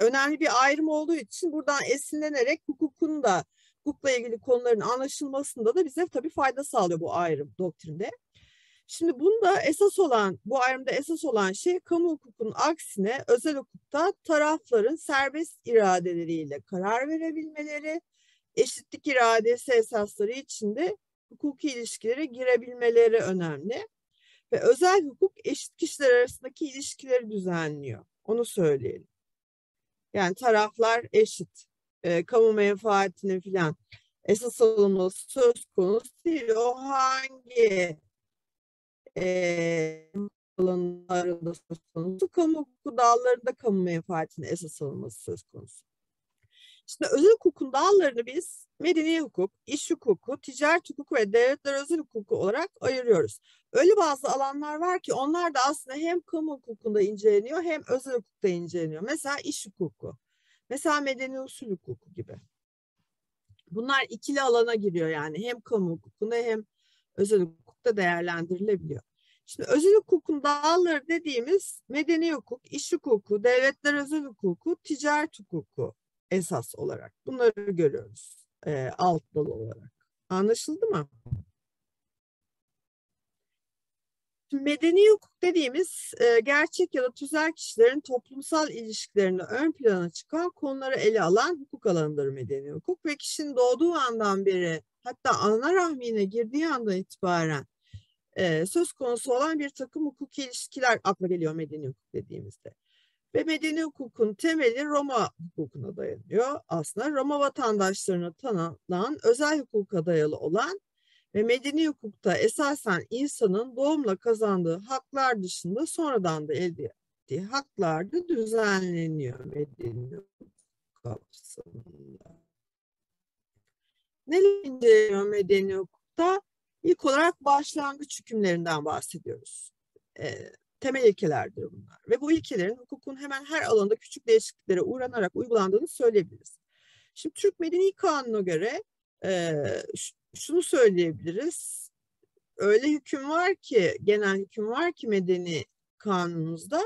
önemli bir ayrım olduğu için buradan esinlenerek hukukun da hukukla ilgili konuların anlaşılmasında da bize tabii fayda sağlıyor bu ayrım doktrinde. Şimdi bunda esas olan, bu ayrımda esas olan şey kamu hukukunun aksine özel hukukta tarafların serbest iradeleriyle karar verebilmeleri, eşitlik iradesi esasları içinde hukuki ilişkilere girebilmeleri önemli. Ve özel hukuk eşit kişiler arasındaki ilişkileri düzenliyor. Onu söyleyelim. Yani taraflar eşit. E, kamu menfaatinin filan esas alınması söz konusu değil. O hangi e, alanlarında söz konusu, kamu hukuku dallarında kamu menfaatinin esas alınması söz konusu. Şimdi özel hukukun dallarını biz medeni hukuk, iş hukuku, ticaret hukuku ve devletler özel hukuku olarak ayırıyoruz. Öyle bazı alanlar var ki onlar da aslında hem kamu hukukunda inceleniyor hem özel hukukta inceleniyor. Mesela iş hukuku, mesela medeni usul hukuku gibi. Bunlar ikili alana giriyor yani hem kamu hukukunda hem özel hukukta değerlendirilebiliyor. Şimdi özel hukukun dağları dediğimiz medeni hukuk, iş hukuku, devletler özel hukuku, ticaret hukuku esas olarak. Bunları görüyoruz e, alt dal olarak. Anlaşıldı mı? Medeni hukuk dediğimiz e, gerçek ya da tüzel kişilerin toplumsal ilişkilerini ön plana çıkan konuları ele alan hukuk alanıdır medeni hukuk ve kişinin doğduğu andan beri hatta ana rahmine girdiği andan itibaren e, söz konusu olan bir takım hukuki ilişkiler akla geliyor medeni hukuk dediğimizde. Ve medeni hukukun temeli Roma hukukuna dayanıyor. Aslında Roma vatandaşlarına tanınan özel hukuka dayalı olan ve medeni hukukta esasen insanın doğumla kazandığı haklar dışında sonradan da elde ettiği haklar da düzenleniyor medeni hukuk kapsamında. Neler inceliyor medeni hukukta? İlk olarak başlangıç hükümlerinden bahsediyoruz. E, temel ilkelerdir bunlar. Ve bu ilkelerin hukukun hemen her alanda küçük değişikliklere uğranarak uygulandığını söyleyebiliriz. Şimdi Türk Medeni Kanunu'na göre e, şunu söyleyebiliriz. Öyle hüküm var ki, genel hüküm var ki medeni kanunumuzda,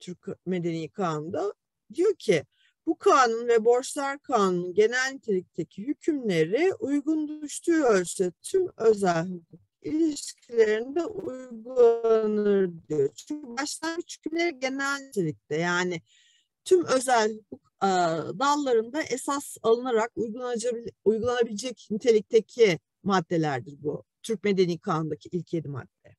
Türk Medeni Kanunu'da diyor ki bu kanun ve borçlar kanunun genel nitelikteki hükümleri uygun düştüğü ölçüde tüm özel hukuk ilişkilerinde uygulanır diyor. Çünkü başlangıç hükümleri genel nitelikte yani tüm özel hukuk e, dallarında esas alınarak uygulanabilecek nitelikteki maddelerdir bu. Türk Medeni Kanunu'ndaki ilk yedi madde.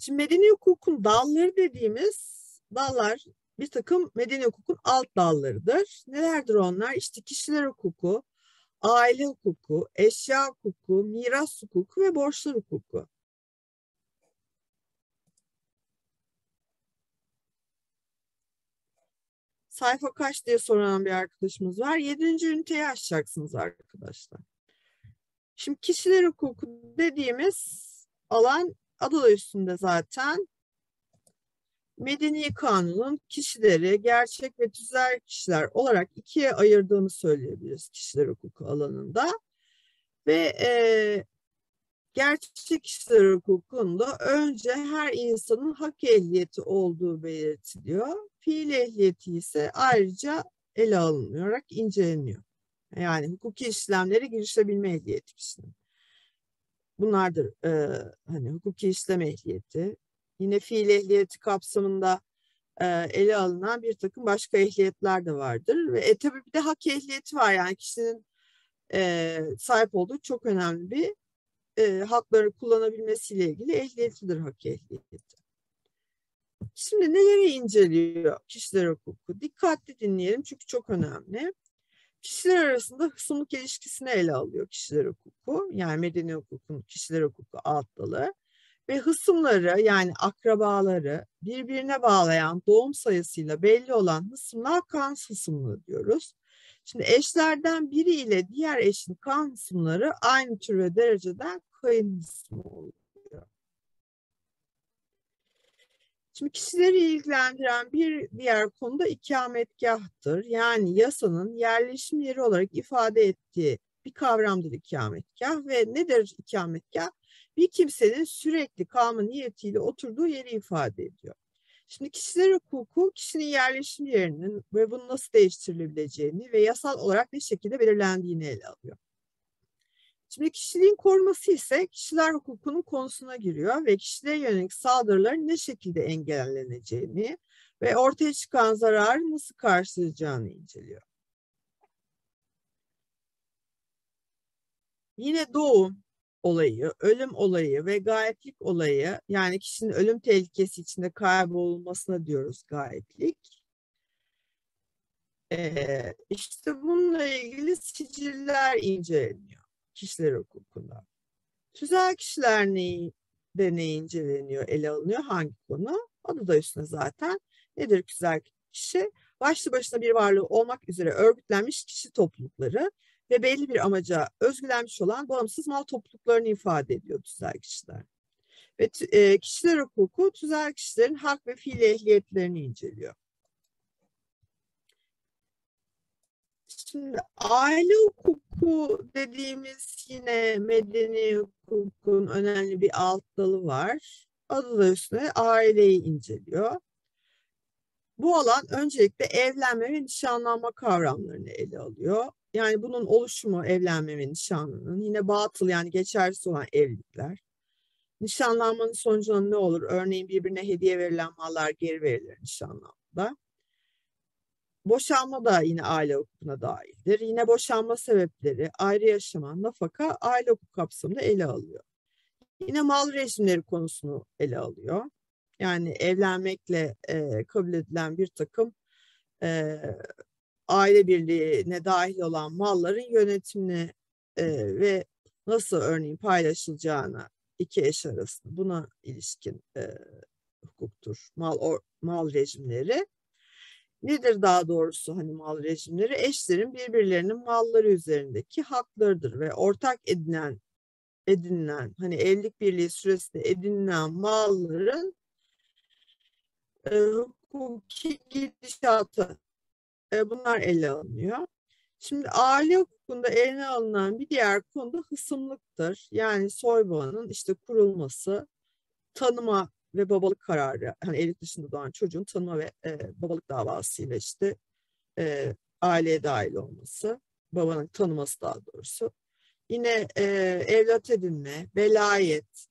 Şimdi medeni hukukun dalları dediğimiz dallar bir takım medeni hukukun alt dallarıdır. Nelerdir onlar? İşte kişiler hukuku, aile hukuku, eşya hukuku, miras hukuku ve borçlar hukuku. Sayfa kaç diye soran bir arkadaşımız var. Yedinci üniteyi açacaksınız arkadaşlar. Şimdi kişiler hukuku dediğimiz alan adı da üstünde zaten. Medeni kanunun kişileri gerçek ve tüzel kişiler olarak ikiye ayırdığını söyleyebiliriz kişiler hukuku alanında. Ve e, gerçek kişiler hukukunda önce her insanın hak ehliyeti olduğu belirtiliyor. Fiil ehliyeti ise ayrıca ele alınarak inceleniyor. Yani hukuki işlemlere girişebilme ehliyeti kişinin. Bunlardır e, hani hukuki işlem ehliyeti. Yine fiil ehliyeti kapsamında e, ele alınan bir takım başka ehliyetler de vardır. Ve e, tabii bir de hak ehliyeti var. Yani kişinin e, sahip olduğu çok önemli bir e, hakları kullanabilmesiyle ilgili ehliyetidir hak ehliyeti. Şimdi neleri inceliyor kişiler hukuku? Dikkatli dinleyelim çünkü çok önemli. Kişiler arasında hısımlık ilişkisini ele alıyor kişiler hukuku. Yani medeni hukukun kişiler hukuku alt dalı. Ve hısımları yani akrabaları birbirine bağlayan doğum sayısıyla belli olan hısımlar kan hısımlığı diyoruz. Şimdi eşlerden biri ile diğer eşin kan hısımları aynı tür ve dereceden kayın hısmı oluyor. Şimdi kişileri ilgilendiren bir diğer konu da ikametgahtır. Yani yasanın yerleşim yeri olarak ifade ettiği bir kavramdır ikametgah ve nedir ikametgah? Bir kimsenin sürekli kalma niyetiyle oturduğu yeri ifade ediyor. Şimdi kişiler hukuku kişinin yerleşim yerinin ve bunu nasıl değiştirilebileceğini ve yasal olarak ne şekilde belirlendiğini ele alıyor. Şimdi kişiliğin koruması ise kişiler hukukunun konusuna giriyor ve kişilere yönelik saldırıların ne şekilde engelleneceğini ve ortaya çıkan zararı nasıl karşılayacağını inceliyor. Yine doğum olayı, ölüm olayı ve gayiplik olayı yani kişinin ölüm tehlikesi içinde kaybolmasına diyoruz gayiplik. Ee, işte bununla ilgili siciller inceleniyor kişiler hukukunda. Tüzel kişiler neyi, de ne inceleniyor, ele alınıyor, hangi konu? Adı da üstüne zaten. Nedir tüzel kişi? Başlı başına bir varlığı olmak üzere örgütlenmiş kişi toplulukları ve belli bir amaca özgülenmiş olan bağımsız mal topluluklarını ifade ediyor tüzel kişiler. Ve e, kişiler hukuku tüzel kişilerin hak ve fiil ehliyetlerini inceliyor. Şimdi aile hukuku dediğimiz yine medeni hukukun önemli bir alt dalı var. Adı da üstüne aileyi inceliyor. Bu alan öncelikle evlenme ve nişanlanma kavramlarını ele alıyor. Yani bunun oluşumu evlenme ve yine batıl yani geçersiz olan evlilikler. Nişanlanmanın sonucunda ne olur? Örneğin birbirine hediye verilen mallar geri verilir nişanlanmada. Boşanma da yine aile hukukuna dahildir. Yine boşanma sebepleri, ayrı yaşama, nafaka aile hukuk kapsamında ele alıyor. Yine mal rejimleri konusunu ele alıyor. Yani evlenmekle e, kabul edilen bir takım e, aile birliğine dahil olan malların yönetimini e, ve nasıl örneğin paylaşılacağına iki eş arasında buna ilişkin e, hukuktur. Mal or, mal rejimleri. Nedir daha doğrusu hani mal rejimleri? Eşlerin birbirlerinin malları üzerindeki haklarıdır ve ortak edinen edinilen hani evlilik birliği süresinde edinilen malların e, hukuki gidişatı e, bunlar ele alınıyor. Şimdi aile hukukunda eline alınan bir diğer konu da hısımlıktır. Yani soy işte kurulması, tanıma ve babalık kararı, hani evlilik dışında doğan çocuğun tanıma ve e, babalık davasıyla işte e, aileye dahil olması, babanın tanıması daha doğrusu. Yine e, evlat edinme, velayet,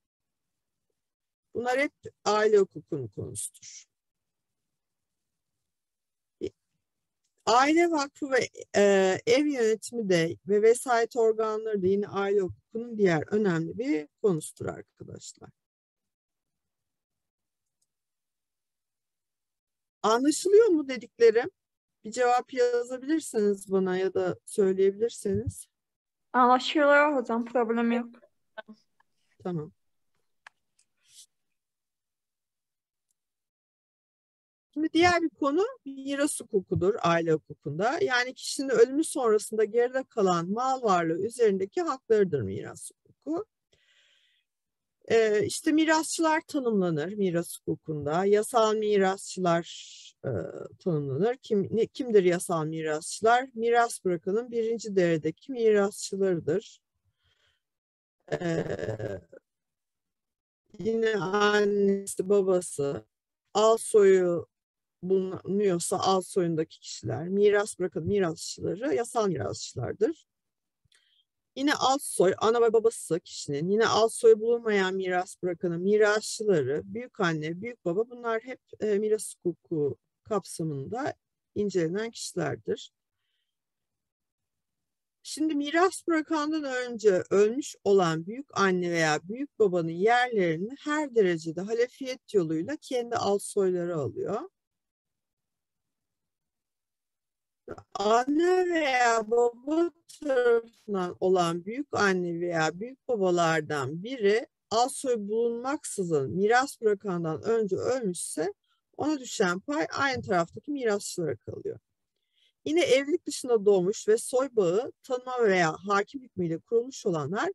bunlar hep aile hukukunun konusudur. Aile vakfı ve e, ev yönetimi de ve vesayet organları da yine aile hukukunun diğer önemli bir konusudur arkadaşlar. Anlaşılıyor mu dediklerim? Bir cevap yazabilirsiniz bana ya da söyleyebilirsiniz. Anlaşılıyor hocam, problem yok. Tamam. Şimdi diğer bir konu miras hukukudur aile hukukunda. Yani kişinin ölümü sonrasında geride kalan mal varlığı üzerindeki haklarıdır miras hukuku. Ee, işte mirasçılar tanımlanır miras hukukunda. Yasal mirasçılar e, tanımlanır. Kim, ne, kimdir yasal mirasçılar? Miras bırakanın birinci derecedeki mirasçılarıdır. Ee, yine annesi, babası, al soyu bulunuyorsa alt soyundaki kişiler, miras bırakan mirasçıları yasal mirasçılardır. Yine alt soy, ana ve babası kişinin, yine alt soy bulunmayan miras bırakanın mirasçıları, büyük anne, büyük baba bunlar hep e, miras hukuku kapsamında incelenen kişilerdir. Şimdi miras bırakandan önce ölmüş olan büyük anne veya büyük babanın yerlerini her derecede halefiyet yoluyla kendi alt soyları alıyor. Anne veya baba tarafından olan büyük anne veya büyük babalardan biri az soy bulunmaksızın miras bırakandan önce ölmüşse ona düşen pay aynı taraftaki mirasçılara kalıyor. Yine evlilik dışında doğmuş ve soy bağı tanıma veya hakim hükmüyle kurulmuş olanlar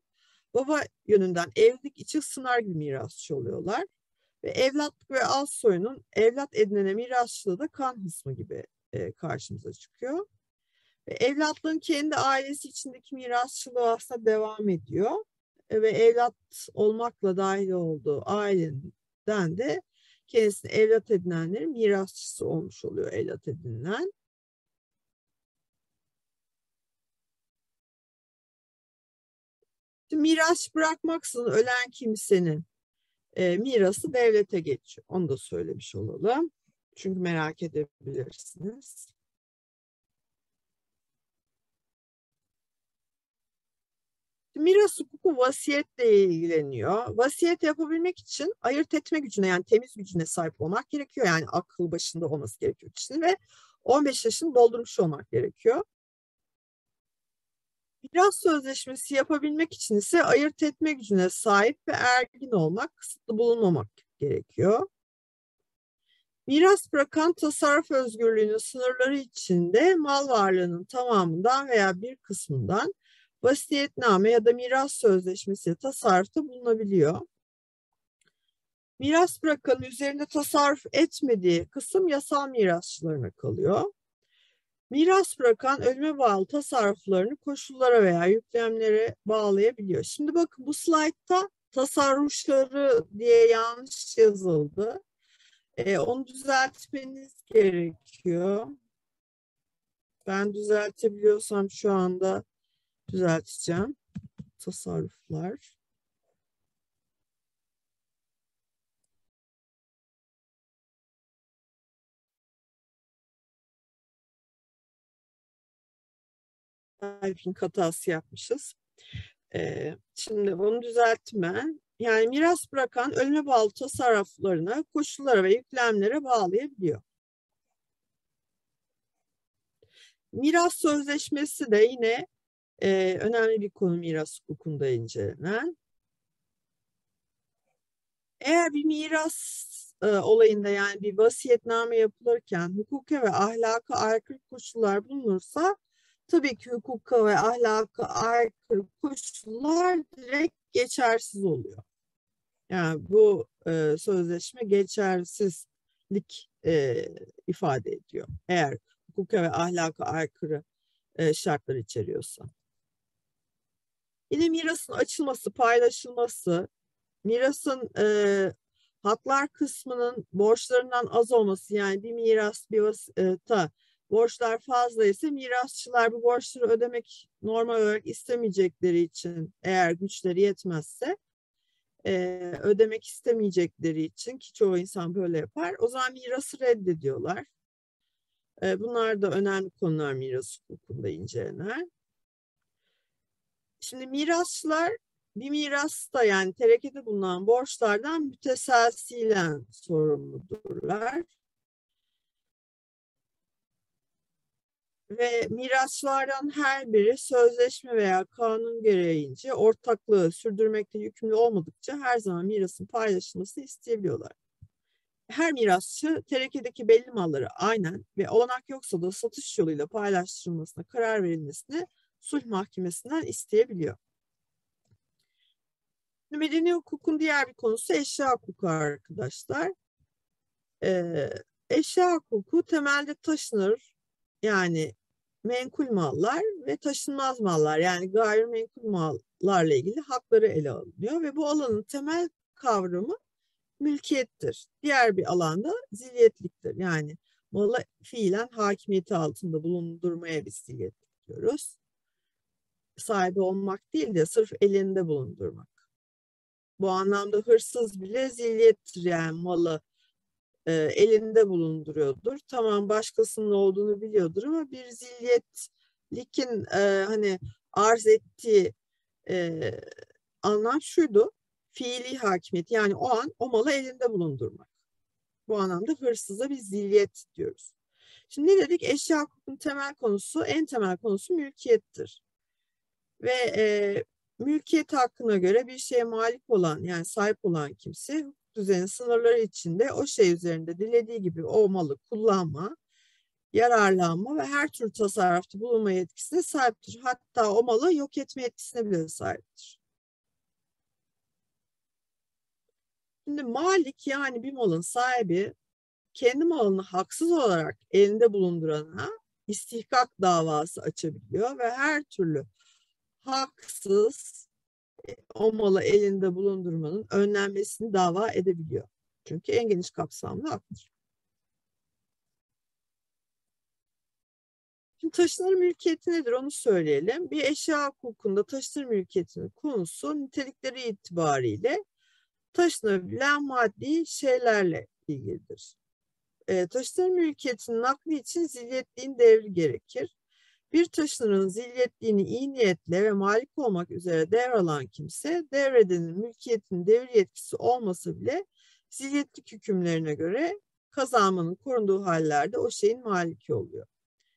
baba yönünden evlilik içi sınar gibi mirasçı oluyorlar. Ve evlatlık ve az soyunun evlat edinene mirasçılığı da kan hısmı gibi e, karşımıza çıkıyor. Ve evlatlığın kendi ailesi içindeki mirasçılığı aslında devam ediyor. E, ve evlat olmakla dahil olduğu aileden de kendisini evlat edinenlerin mirasçısı olmuş oluyor evlat edinilen. Miras bırakmaksızın ölen kimsenin e, mirası devlete geçiyor. Onu da söylemiş olalım. Çünkü merak edebilirsiniz. Miras hukuku vasiyetle ilgileniyor. Vasiyet yapabilmek için ayırt etme gücüne yani temiz gücüne sahip olmak gerekiyor. Yani akıl başında olması gerekiyor kişinin ve 15 yaşını doldurmuş olmak gerekiyor. Miras sözleşmesi yapabilmek için ise ayırt etme gücüne sahip ve ergin olmak, kısıtlı bulunmamak gerekiyor. Miras bırakan tasarruf özgürlüğünün sınırları içinde mal varlığının tamamından veya bir kısmından vasiyetname ya da miras sözleşmesi tasarrufta bulunabiliyor. Miras bırakanın üzerinde tasarruf etmediği kısım yasal mirasçılarına kalıyor. Miras bırakan ölüme bağlı tasarruflarını koşullara veya yüklemlere bağlayabiliyor. Şimdi bakın bu slaytta tasarrufları diye yanlış yazıldı. Ee, onu düzeltmeniz gerekiyor. Ben düzeltebiliyorsam şu anda düzelteceğim. Tasarruflar. typing hatası yapmışız. Ee, şimdi bunu düzeltme. Yani miras bırakan ölüme bağlı tasarruflarını koşullara ve yüklemlere bağlayabiliyor. Miras sözleşmesi de yine e, önemli bir konu miras hukukunda incelenen. Eğer bir miras e, olayında yani bir vasiyetname yapılırken hukuka ve ahlaka aykırı koşullar bulunursa tabii ki hukuka ve ahlaka aykırı koşullar direkt geçersiz oluyor. Yani bu e, sözleşme geçersizlik e, ifade ediyor. Eğer hukuka ve ahlaka aykırı e, şartlar içeriyorsa. Yine mirasın açılması, paylaşılması, mirasın e, haklar kısmının borçlarından az olması yani bir miras bir vasıta borçlar fazla ise mirasçılar bu borçları ödemek normal olarak istemeyecekleri için eğer güçleri yetmezse e, ödemek istemeyecekleri için ki çoğu insan böyle yapar o zaman mirası reddediyorlar. E, bunlar da önemli konular miras hukukunda incelenen. Şimdi mirasçılar bir mirasta yani terekede bulunan borçlardan müteselsilen sorumludurlar. Ve mirasçılardan her biri sözleşme veya kanun gereğince ortaklığı sürdürmekte yükümlü olmadıkça her zaman mirasın paylaşılmasını isteyebiliyorlar. Her mirasçı terekedeki belli malları aynen ve olanak yoksa da satış yoluyla paylaştırılmasına karar verilmesini sulh mahkemesinden isteyebiliyor. Medeni hukukun diğer bir konusu eşya hukuku arkadaşlar. Ee, eşya hukuku temelde taşınır yani menkul mallar ve taşınmaz mallar yani gayrimenkul mallarla ilgili hakları ele alınıyor ve bu alanın temel kavramı mülkiyettir. Diğer bir alanda zilyetliktir. Yani malı fiilen hakimiyeti altında bulundurmaya biz zilyet diyoruz sahibi olmak değil de sırf elinde bulundurmak. Bu anlamda hırsız bile zilyettir yani malı e, elinde bulunduruyordur. Tamam başkasının olduğunu biliyordur ama bir zilyetlikin e, hani arz ettiği e, anlam şuydu. Fiili hakimiyet yani o an o malı elinde bulundurmak. Bu anlamda hırsıza bir zilyet diyoruz. Şimdi ne dedik? Eşya hukukunun temel konusu, en temel konusu mülkiyettir ve e, mülkiyet hakkına göre bir şeye malik olan yani sahip olan kimse düzenin sınırları içinde o şey üzerinde dilediği gibi o malı kullanma, yararlanma ve her tür tasarrufta bulunma yetkisine sahiptir. Hatta o malı yok etme yetkisine bile sahiptir. Şimdi malik yani bir malın sahibi kendi malını haksız olarak elinde bulundurana istihkak davası açabiliyor ve her türlü haksız o malı elinde bulundurmanın önlenmesini dava edebiliyor. Çünkü en geniş kapsamlı haktır. Şimdi taşınır mülkiyeti nedir onu söyleyelim. Bir eşya hukukunda taşınır mülkiyetinin konusu nitelikleri itibariyle taşınabilen maddi şeylerle ilgilidir. E, taşınır mülkiyetinin nakli için zilyetliğin devri gerekir. Bir taşınırın zilyetliğini iyi niyetle ve malik olmak üzere devralan kimse devredenin mülkiyetin devir yetkisi olmasa bile zilyetlik hükümlerine göre kazanmanın korunduğu hallerde o şeyin maliki oluyor.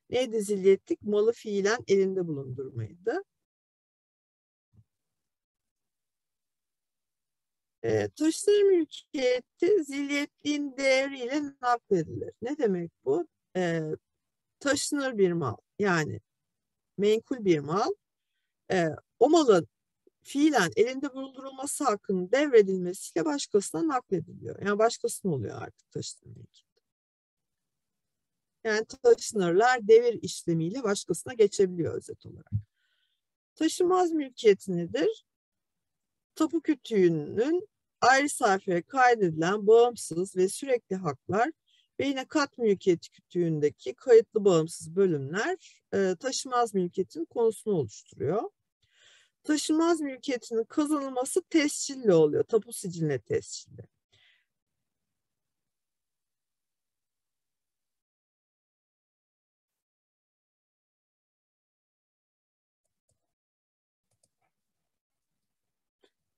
Neydi zilyetlik? Malı fiilen elinde bulundurmaydı. E, taşınır mülkiyeti zilyetliğin devriyle nakledilir. Ne demek bu? E, taşınır bir mal yani menkul bir mal. E, o malın fiilen elinde bulundurulması hakkının devredilmesiyle başkasına naklediliyor. Yani başkasına oluyor artık taşınır mülkiyet. Yani taşınırlar devir işlemiyle başkasına geçebiliyor özet olarak. Taşınmaz mülkiyeti nedir? Tapu kütüğünün ayrı sayfaya kaydedilen bağımsız ve sürekli haklar ve yine kat mülkiyeti kütüğündeki kayıtlı bağımsız bölümler e, taşımaz mülkiyetin konusunu oluşturuyor. Taşımaz mülkiyetinin kazanılması tescilli oluyor. Tapu siciline tescilli.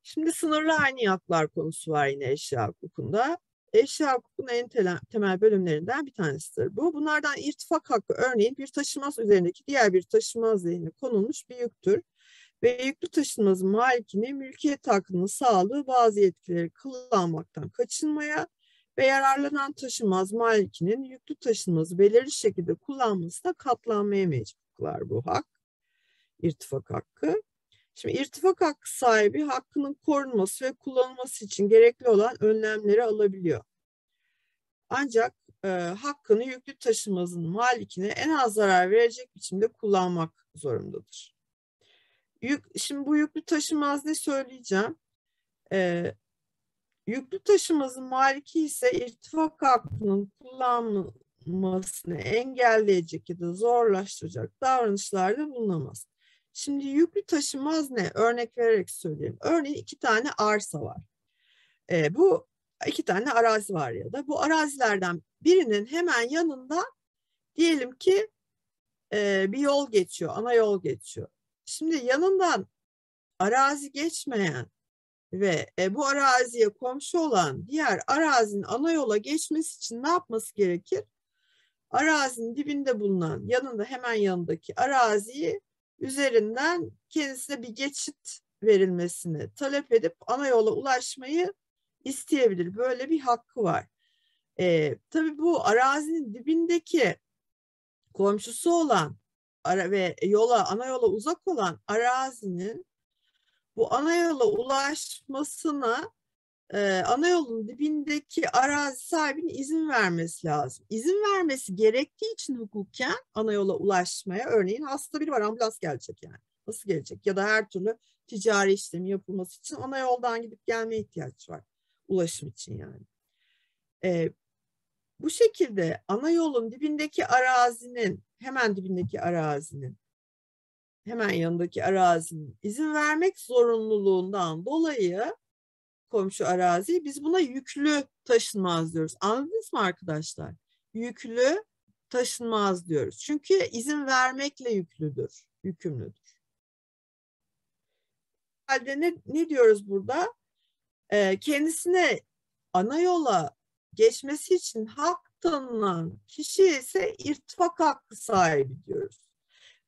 Şimdi sınırlı aynı haklar konusu var yine eşya hukukunda. Eşya hukukunun en temel bölümlerinden bir tanesidir bu. Bunlardan irtifak hakkı örneğin bir taşımaz üzerindeki diğer bir taşımaz lehine konulmuş bir yüktür. Ve yüklü taşınmazın malikini mülkiyet hakkının sağlığı bazı yetkileri kullanmaktan kaçınmaya ve yararlanan taşımaz malikinin yüklü taşınmazı belirli şekilde kullanmasına katlanmaya mecburlar bu hak, irtifak hakkı. Şimdi irtifak hakkı sahibi hakkının korunması ve kullanılması için gerekli olan önlemleri alabiliyor. Ancak e, hakkını yüklü taşımazın malikine en az zarar verecek biçimde kullanmak zorundadır. Yük, şimdi bu yüklü taşımaz ne söyleyeceğim? E, yüklü taşımazın maliki ise irtifak hakkının kullanılmasını engelleyecek ya da zorlaştıracak davranışlarda bulunamaz. Şimdi yüklü taşımaz ne? Örnek vererek söyleyeyim. Örneğin iki tane arsa var. E, bu iki tane arazi var ya da bu arazilerden birinin hemen yanında diyelim ki e, bir yol geçiyor, ana yol geçiyor. Şimdi yanından arazi geçmeyen ve e, bu araziye komşu olan diğer arazinin ana yola geçmesi için ne yapması gerekir? Arazinin dibinde bulunan yanında hemen yanındaki araziyi üzerinden kendisine bir geçit verilmesini talep edip ana yola ulaşmayı isteyebilir. Böyle bir hakkı var. Ee, tabii bu arazinin dibindeki komşusu olan ara ve yola ana yola uzak olan arazinin bu ana yola ulaşmasına e, ana yolun dibindeki arazi sahibinin izin vermesi lazım. İzin vermesi gerektiği için hukuken ana yola ulaşmaya örneğin hasta biri var ambulans gelecek yani. Nasıl gelecek? Ya da her türlü ticari işlemi yapılması için ana yoldan gidip gelmeye ihtiyaç var. Ulaşım için yani. E, bu şekilde ana yolun dibindeki arazinin hemen dibindeki arazinin hemen yanındaki arazinin izin vermek zorunluluğundan dolayı komşu araziyi biz buna yüklü taşınmaz diyoruz. Anladınız mı arkadaşlar? Yüklü taşınmaz diyoruz. Çünkü izin vermekle yüklüdür, yükümlüdür. Halde ne, ne diyoruz burada? Ee, kendisine ana yola geçmesi için hak tanınan kişi ise irtifak hakkı sahibi diyoruz.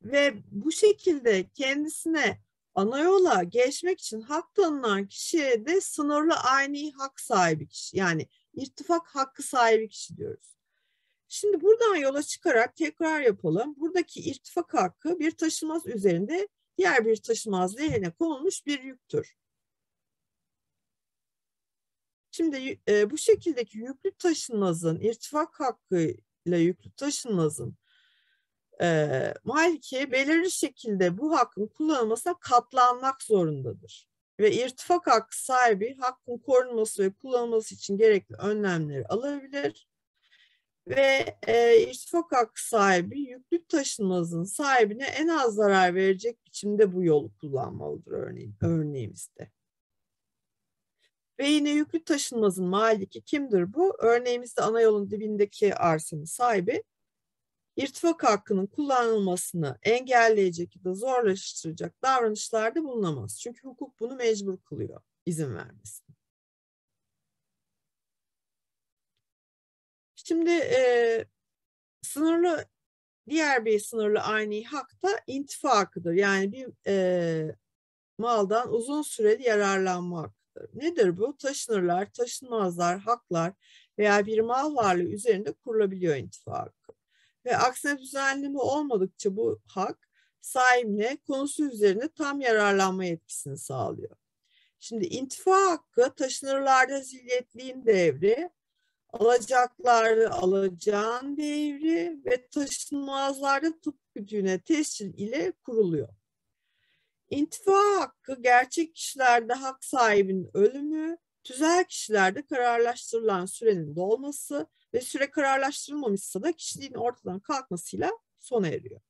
Ve bu şekilde kendisine ana yola geçmek için hak tanınan kişiye de sınırlı aynı hak sahibi kişi yani irtifak hakkı sahibi kişi diyoruz. Şimdi buradan yola çıkarak tekrar yapalım. Buradaki irtifak hakkı bir taşınmaz üzerinde diğer bir taşınmaz lehine konulmuş bir yüktür. Şimdi e, bu şekildeki yüklü taşınmazın irtifak hakkıyla yüklü taşınmazın e, Maliki belirli şekilde bu hakkın kullanılmasına katlanmak zorundadır. ve irtifak hakkı sahibi hakkın korunması ve kullanılması için gerekli önlemleri alabilir. Ve e, irtifak hakkı sahibi yüklü taşınmazın sahibine en az zarar verecek biçimde bu yolu kullanmalıdır örneğin örneğimizde. Ve yine yüklü taşınmazın maliki kimdir bu? Örneğimizde ana yolun dibindeki arsanın sahibi irtifak hakkının kullanılmasını engelleyecek ya da zorlaştıracak davranışlarda bulunamaz. Çünkü hukuk bunu mecbur kılıyor izin vermesini. Şimdi e, sınırlı diğer bir sınırlı aynı hak da intifa hakkıdır. Yani bir e, maldan uzun süreli yararlanma hakkıdır. Nedir bu? Taşınırlar, taşınmazlar, haklar veya bir mal varlığı üzerinde kurulabiliyor intifa hakkı. Ve aksine düzenleme olmadıkça bu hak sahibine konusu üzerinde tam yararlanma yetkisini sağlıyor. Şimdi intifa hakkı taşınırlarda zilyetliğin devri, alacakları alacağın devri ve taşınmazlarda tıp gücüne tescil ile kuruluyor. İntifa hakkı gerçek kişilerde hak sahibinin ölümü, tüzel kişilerde kararlaştırılan sürenin dolması ve süre kararlaştırılmamışsa da kişiliğin ortadan kalkmasıyla sona eriyor.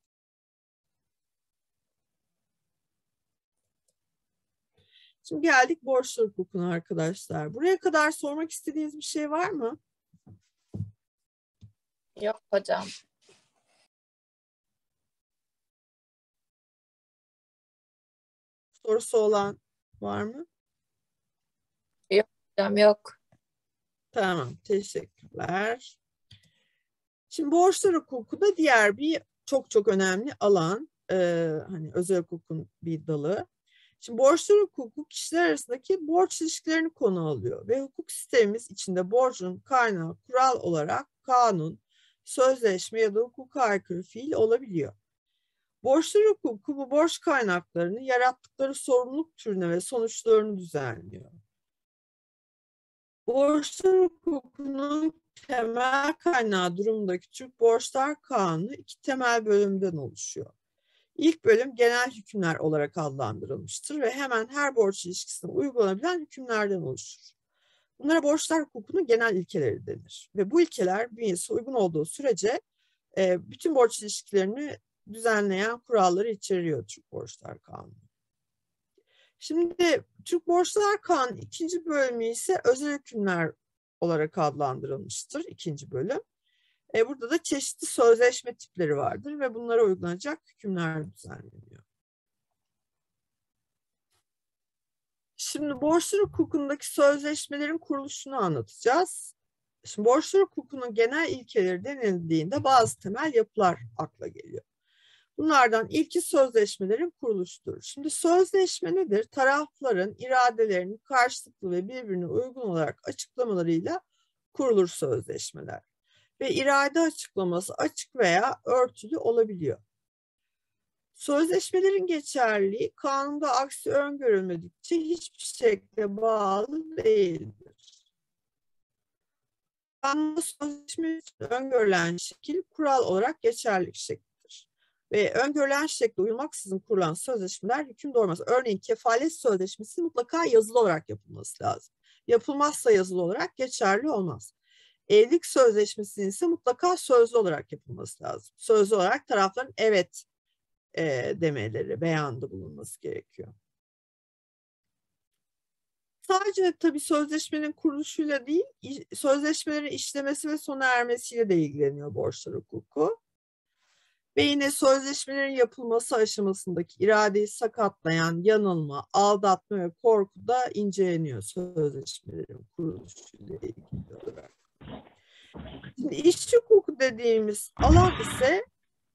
Şimdi geldik borçlar hukukuna arkadaşlar. Buraya kadar sormak istediğiniz bir şey var mı? Yok hocam. Sorusu olan var mı? Hocam yok. Tamam, teşekkürler. Şimdi borçlar hukuku da diğer bir çok çok önemli alan. Ee, hani özel hukukun bir dalı. Şimdi borçlar hukuku kişiler arasındaki borç ilişkilerini konu alıyor ve hukuk sistemimiz içinde borcun kaynağı kural olarak kanun, sözleşme ya da hukuka aykırı fiil olabiliyor. Borçlar hukuku bu borç kaynaklarını yarattıkları sorumluluk türüne ve sonuçlarını düzenliyor. Borçlar hukukunun temel kaynağı durumundaki Türk Borçlar Kanunu iki temel bölümden oluşuyor. İlk bölüm genel hükümler olarak adlandırılmıştır ve hemen her borç ilişkisine uygulanabilen hükümlerden oluşur. Bunlara borçlar hukukunun genel ilkeleri denir. Ve bu ilkeler bünyesi uygun olduğu sürece e, bütün borç ilişkilerini düzenleyen kuralları içeriyor Türk Borçlar Kanunu. Şimdi Türk Borçlar Kanunu ikinci bölümü ise özel hükümler olarak adlandırılmıştır ikinci bölüm. E, burada da çeşitli sözleşme tipleri vardır ve bunlara uygulanacak hükümler düzenleniyor. Şimdi borçlar hukukundaki sözleşmelerin kuruluşunu anlatacağız. Şimdi borçlar hukukunun genel ilkeleri denildiğinde bazı temel yapılar akla geliyor. Bunlardan ilki sözleşmelerin kuruluşudur. Şimdi sözleşme nedir? Tarafların iradelerini karşılıklı ve birbirine uygun olarak açıklamalarıyla kurulur sözleşmeler. Ve irade açıklaması açık veya örtülü olabiliyor. Sözleşmelerin geçerliliği kanunda aksi öngörülmedikçe hiçbir şekilde bağlı değildir. Kanunda sözleşme öngörülen şekil kural olarak geçerlilik şeklidir. Ve öngörülen şekle uyulmaksızın kurulan sözleşmeler hüküm doğurmaz. Örneğin kefalet sözleşmesi mutlaka yazılı olarak yapılması lazım. Yapılmazsa yazılı olarak geçerli olmaz. Evlilik sözleşmesinin ise mutlaka sözlü olarak yapılması lazım. Sözlü olarak tarafların evet e, demeleri, beyanda bulunması gerekiyor. Sadece tabii sözleşmenin kuruluşuyla değil, sözleşmelerin işlemesi ve sona ermesiyle de ilgileniyor borçlar hukuku. Ve yine sözleşmelerin yapılması aşamasındaki iradeyi sakatlayan yanılma, aldatma ve korku da inceleniyor sözleşmelerin kuruluşuyla ilgili olarak. Şimdi iş hukuku dediğimiz alan ise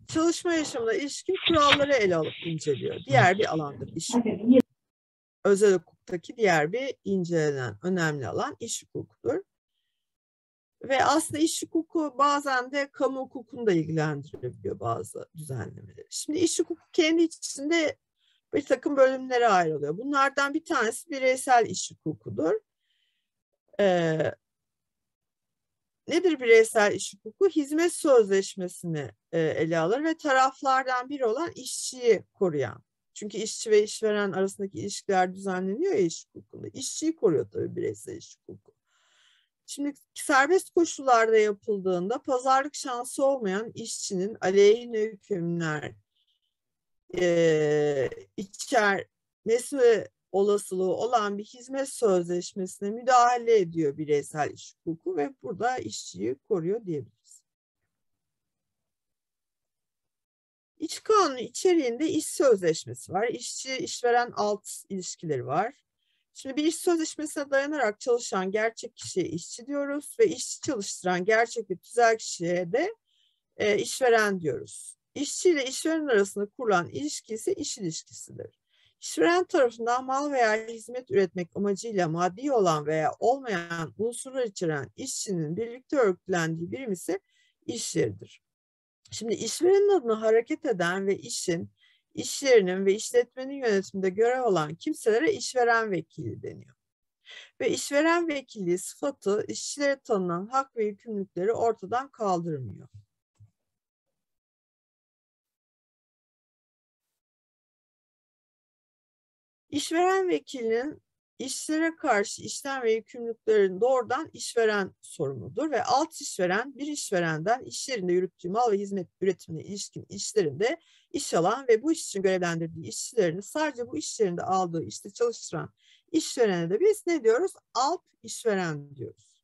çalışma yaşamına ilişkin kuralları ele alıp inceliyor. Diğer bir alandır iş hukuku. Özel hukuktaki diğer bir incelenen önemli alan iş hukukudur. Ve aslında iş hukuku bazen de kamu hukukunu da ilgilendirebiliyor bazı düzenlemeleri. Şimdi iş hukuku kendi içinde bir takım bölümlere ayrılıyor. Bunlardan bir tanesi bireysel iş hukukudur. Ee, nedir bireysel iş hukuku? Hizmet sözleşmesini e, ele alır ve taraflardan biri olan işçiyi koruyan Çünkü işçi ve işveren arasındaki ilişkiler düzenleniyor ya iş hukukunda. İşçiyi koruyor tabii bireysel iş hukuku. Şimdi serbest koşullarda yapıldığında pazarlık şansı olmayan işçinin aleyhine hükümler e, içermesi olasılığı olan bir hizmet sözleşmesine müdahale ediyor bireysel iş hukuku ve burada işçiyi koruyor diyebiliriz. İç kanunu içeriğinde iş sözleşmesi var. İşçi işveren alt ilişkileri var. Şimdi bir iş sözleşmesine dayanarak çalışan gerçek kişiye işçi diyoruz ve işçi çalıştıran gerçek bir tüzel kişiye de e, işveren diyoruz. İşçi ile işveren arasında kurulan ilişki ise iş ilişkisidir. İşveren tarafından mal veya hizmet üretmek amacıyla maddi olan veya olmayan unsurlar içeren işçinin birlikte örgütlendiği birim ise iş yeridir. Şimdi işverenin adına hareket eden ve işin, iş ve işletmenin yönetiminde görev alan kimselere işveren vekili deniyor. Ve işveren vekilliği sıfatı işçilere tanınan hak ve yükümlülükleri ortadan kaldırmıyor. İşveren vekilinin işlere karşı işlem ve yükümlülüklerin doğrudan işveren sorumludur ve alt işveren bir işverenden iş yürüttüğü mal ve hizmet üretimine ilişkin işlerinde iş alan ve bu iş için görevlendirdiği işçilerini sadece bu iş yerinde aldığı işte çalıştıran işverene de biz ne diyoruz? Alt işveren diyoruz.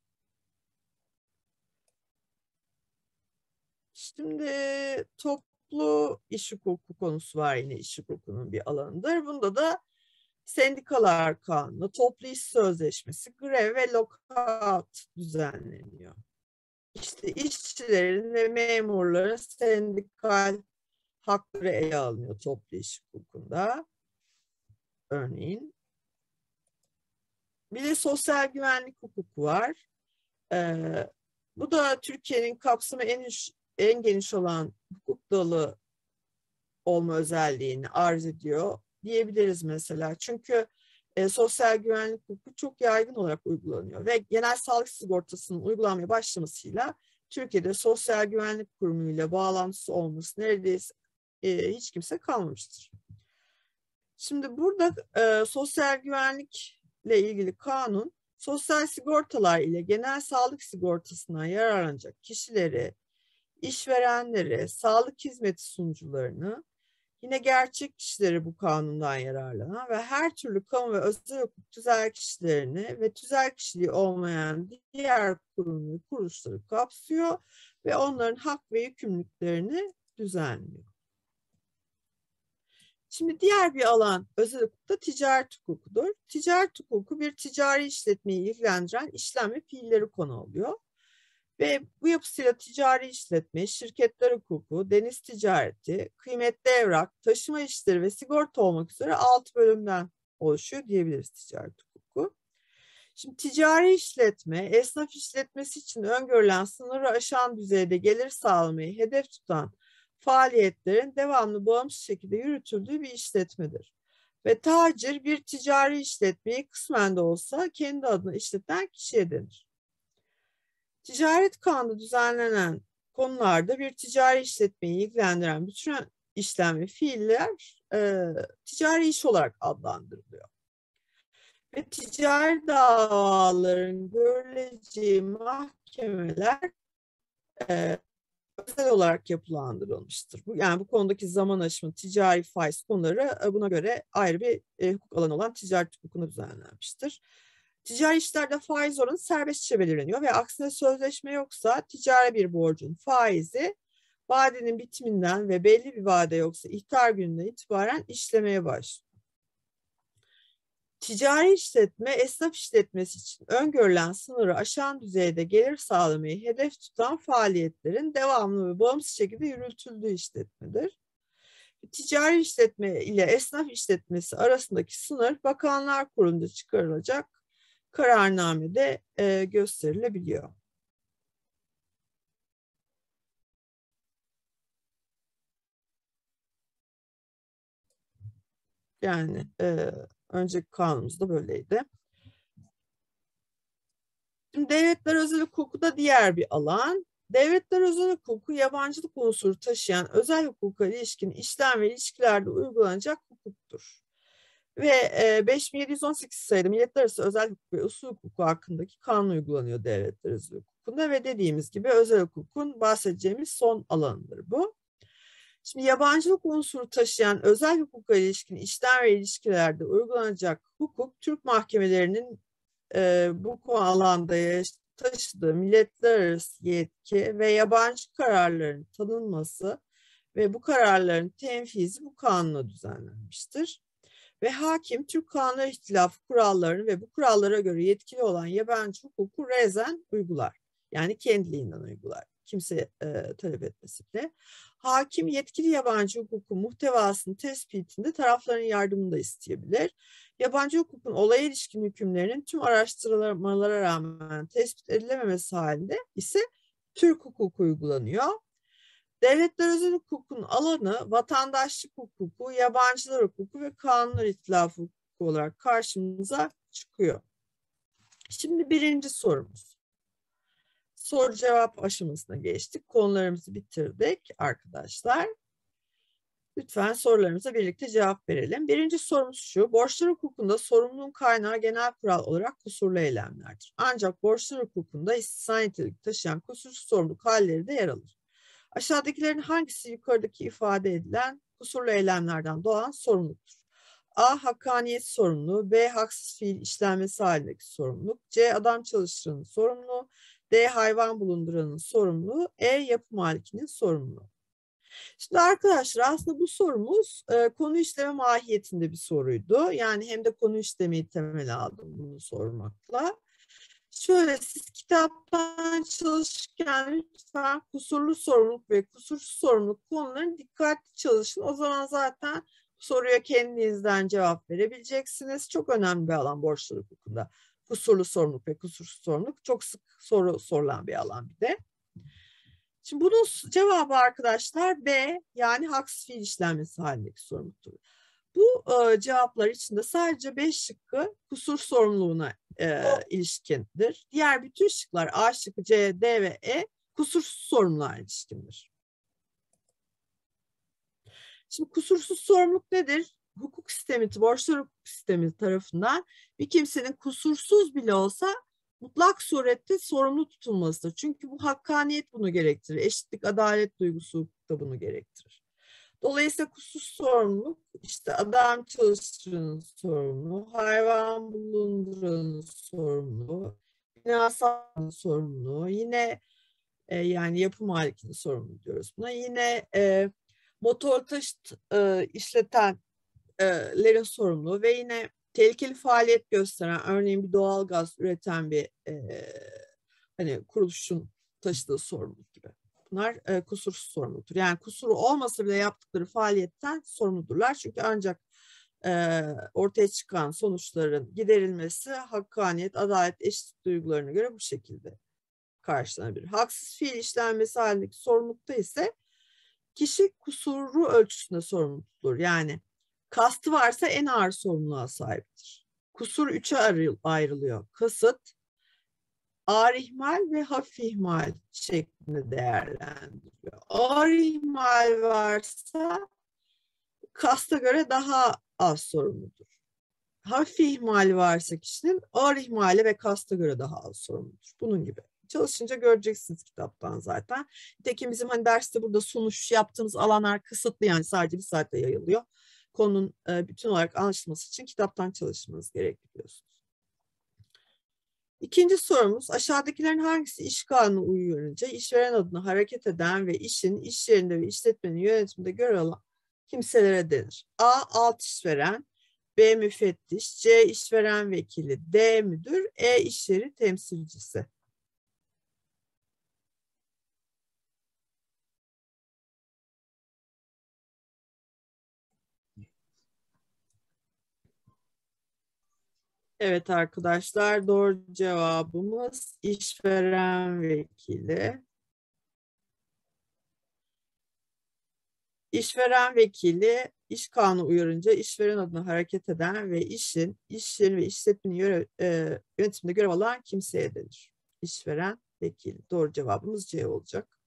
Şimdi toplu iş hukuku konusu var yine iş hukukunun bir alanıdır. Bunda da Sendikalar Kanunu, Toplu İş Sözleşmesi, grev ve lockout düzenleniyor. İşte işçilerin ve memurların sendikal hakları ele alınıyor toplu iş hukukunda. Örneğin. Bir de sosyal güvenlik hukuku var. Ee, bu da Türkiye'nin kapsamı en, en geniş olan hukuk dalı olma özelliğini arz ediyor diyebiliriz mesela. Çünkü e, sosyal güvenlik hukuku çok yaygın olarak uygulanıyor ve genel sağlık sigortasının uygulanmaya başlamasıyla Türkiye'de sosyal güvenlik kurumu ile bağlantısı olması neredeyse e, hiç kimse kalmamıştır. Şimdi burada e, sosyal güvenlikle ilgili kanun sosyal sigortalar ile genel sağlık sigortasından yararlanacak kişileri, işverenleri, sağlık hizmeti sunucularını Yine gerçek kişileri bu kanundan yararlanan ve her türlü kamu ve özel hukuk tüzel kişilerini ve tüzel kişiliği olmayan diğer kurum ve kuruluşları kapsıyor ve onların hak ve yükümlülüklerini düzenliyor. Şimdi diğer bir alan özel hukukta ticaret hukukudur. Ticaret hukuku bir ticari işletmeyi ilgilendiren işlem ve fiilleri konu alıyor. Ve bu yapısıyla ticari işletme, şirketler hukuku, deniz ticareti, kıymetli evrak, taşıma işleri ve sigorta olmak üzere altı bölümden oluşuyor diyebiliriz ticaret hukuku. Şimdi ticari işletme, esnaf işletmesi için öngörülen sınırı aşan düzeyde gelir sağlamayı hedef tutan faaliyetlerin devamlı bağımsız şekilde yürütüldüğü bir işletmedir. Ve tacir bir ticari işletmeyi kısmen de olsa kendi adına işleten kişiye denir. Ticaret kanunu düzenlenen konularda bir ticari işletmeyi ilgilendiren bütün işlem ve fiiller e, ticari iş olarak adlandırılıyor. Ve ticari davaların görüleceği mahkemeler e, özel olarak yapılandırılmıştır. Yani bu konudaki zaman aşımı, ticari faiz konuları e, buna göre ayrı bir e, hukuk alanı olan ticaret hukukuna düzenlenmiştir. Ticari işlerde faiz oranı serbestçe belirleniyor ve aksine sözleşme yoksa ticari bir borcun faizi vadenin bitiminden ve belli bir vade yoksa ihtar gününden itibaren işlemeye başlıyor. Ticari işletme, esnaf işletmesi için öngörülen sınırı aşan düzeyde gelir sağlamayı hedef tutan faaliyetlerin devamlı ve bağımsız şekilde yürütüldüğü işletmedir. Ticari işletme ile esnaf işletmesi arasındaki sınır Bakanlar Kurulu'nda çıkarılacak kararnamede e, gösterilebiliyor. Yani e, önceki kanunumuzda böyleydi. Şimdi devletler özel hukuku da diğer bir alan. Devletler özel hukuku yabancılık unsuru taşıyan özel hukuka ilişkin işlem ve ilişkilerde uygulanacak hukuktur. Ve e, 5718 sayılı Milletler Arası Özel Hukuk ve Usul Hukuku hakkındaki kanun uygulanıyor devletler özel hukukunda ve dediğimiz gibi özel hukukun bahsedeceğimiz son alanıdır bu. Şimdi yabancılık unsuru taşıyan özel hukuka ilişkin işlem ve ilişkilerde uygulanacak hukuk Türk mahkemelerinin e, bu alanda taşıdığı milletler arası yetki ve yabancı kararların tanınması ve bu kararların tenfizi bu kanunla düzenlenmiştir. Ve hakim Türk Kanunları İhtilafı kurallarını ve bu kurallara göre yetkili olan yabancı hukuku rezen uygular. Yani kendiliğinden uygular. Kimse e, talep etmesi bile. Hakim yetkili yabancı hukuku muhtevasının tespitinde tarafların yardımını da isteyebilir. Yabancı hukukun olaya ilişkin hükümlerinin tüm araştırmalara rağmen tespit edilememesi halinde ise Türk hukuku uygulanıyor. Devletler özel hukukun alanı vatandaşlık hukuku, yabancılar hukuku ve kanunlar itilafı hukuku olarak karşımıza çıkıyor. Şimdi birinci sorumuz. Soru cevap aşamasına geçtik. Konularımızı bitirdik arkadaşlar. Lütfen sorularımıza birlikte cevap verelim. Birinci sorumuz şu. Borçlar hukukunda sorumluluğun kaynağı genel kural olarak kusurlu eylemlerdir. Ancak borçlar hukukunda istisna nitelik taşıyan kusursuz sorumluluk halleri de yer alır. Aşağıdakilerin hangisi yukarıdaki ifade edilen kusurlu eylemlerden doğan sorumluluktur? A. Hakkaniyet sorumluluğu. B. Haksız fiil işlenmesi halindeki sorumluluk. C. Adam çalıştıranın sorumluluğu. D. Hayvan bulunduranın sorumluluğu. E. Yapı malikinin sorumluluğu. Şimdi arkadaşlar aslında bu sorumuz e, konu işleme mahiyetinde bir soruydu. Yani hem de konu işlemeyi temel aldım bunu sormakla. Şöyle siz kitaptan çalışırken lütfen kusurlu sorumluluk ve kusursuz sorumluluk konularını dikkatli çalışın. O zaman zaten soruya kendinizden cevap verebileceksiniz. Çok önemli bir alan borçlar hukukunda. Kusurlu sorumluluk ve kusursuz sorumluluk çok sık soru sorulan bir alan bir de. Şimdi bunun cevabı arkadaşlar B yani haksız fiil işlenmesi halindeki sorumluluktur. Bu e, cevaplar içinde sadece 5 şıkkı kusur sorumluluğuna e, ilişkindir. Diğer bütün şıklar A şıkkı, C, D ve E kusursuz sorumluluğa ilişkindir. Şimdi kusursuz sorumluluk nedir? Hukuk sistemi, borçlar hukuk sistemi tarafından bir kimsenin kusursuz bile olsa mutlak surette sorumlu tutulmasıdır. Çünkü bu hakkaniyet bunu gerektirir. Eşitlik, adalet duygusu da bunu gerektirir. Dolayısıyla kusursuz sorumluluk işte adam çalıştırının sorumlu, hayvan bulunduranın sorumlu, binasal sorumlu, yine e, yani yapı malikinin sorumlu diyoruz buna. Yine e, motor taşıt e, işletenlerin sorumlu ve yine tehlikeli faaliyet gösteren örneğin bir doğal gaz üreten bir e, hani kuruluşun taşıdığı sorumluluk gibi. Bunlar e, kusursuz sorumludur. Yani kusuru olmasa bile yaptıkları faaliyetten sorumludurlar. Çünkü ancak e, ortaya çıkan sonuçların giderilmesi hakkaniyet, adalet, eşitlik duygularına göre bu şekilde karşılanabilir. Haksız fiil işlenmesi halindeki sorumlulukta ise kişi kusuru ölçüsünde sorumludur. Yani Kastı varsa en ağır sorumluluğa sahiptir. Kusur üçe ayrılıyor. Kasıt, ağır ihmal ve hafif ihmal şeklinde değerlendiriyor. Ağır ihmal varsa kasta göre daha az sorumludur. Hafif ihmal varsa kişinin ağır ihmali ve kasta göre daha az sorumludur. Bunun gibi. Çalışınca göreceksiniz kitaptan zaten. Nitekim bizim hani derste burada sunuş yaptığımız alanlar kısıtlı yani sadece bir saatte yayılıyor konunun e, bütün olarak anlaşılması için kitaptan çalışmanız gerekiyorsunuz. İkinci sorumuz aşağıdakilerin hangisi iş kanunu uyuyorunca işveren adına hareket eden ve işin iş yerinde ve işletmenin yönetiminde görev alan kimselere denir. A. Alt işveren B. Müfettiş C. işveren vekili D. Müdür E. İş yeri temsilcisi Evet arkadaşlar doğru cevabımız işveren vekili. İşveren vekili iş kanunu uyarınca işveren adına hareket eden ve işin, iş yeri ve işletmenin e, yönetiminde görev alan kimseye denir. İşveren vekili. Doğru cevabımız C olacak.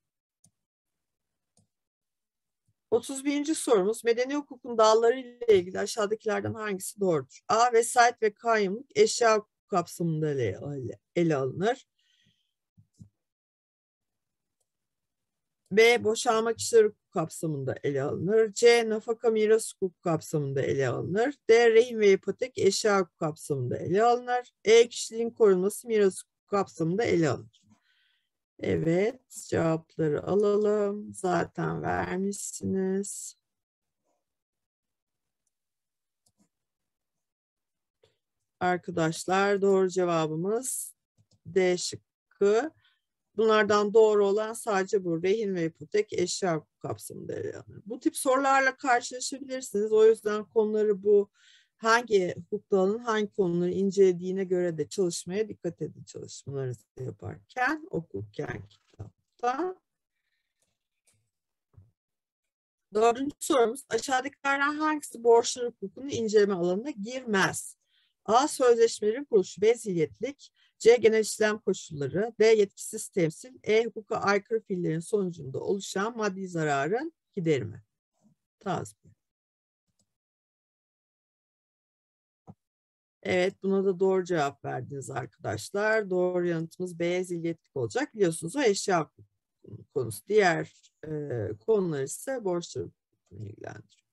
31. sorumuz medeni hukukun dalları ile ilgili aşağıdakilerden hangisi doğrudur? A. Vesayet ve kayyumluk eşya hukuku kapsamında ele, ele alınır. B. Boşanma kişiler hukuku kapsamında ele alınır. C. Nafaka miras hukuku kapsamında ele alınır. D. Rehin ve ipotek eşya hukuku kapsamında ele alınır. E. Kişiliğin korunması miras hukuku kapsamında ele alınır. Evet, cevapları alalım. Zaten vermişsiniz. Arkadaşlar doğru cevabımız D şıkkı. Bunlardan doğru olan sadece bu rehin ve ipotek eşya kapsamında ele alınır. Bu tip sorularla karşılaşabilirsiniz. O yüzden konuları bu hangi hukuk dalının hangi konuları incelediğine göre de çalışmaya dikkat edin çalışmalarınızı yaparken, okurken kitapta. Dördüncü sorumuz aşağıdakilerden hangisi borçlar hukukunu inceleme alanına girmez? A. Sözleşmelerin kuruluşu B. Zilyetlik C. Genel işlem koşulları D. Yetkisiz temsil E. Hukuka aykırı fiillerin sonucunda oluşan maddi zararın giderimi. Tazmin. Evet buna da doğru cevap verdiniz arkadaşlar. Doğru yanıtımız B zilyetlik olacak. Biliyorsunuz o eşya konusu. Diğer e, konular ise borçları ilgilendiriyor.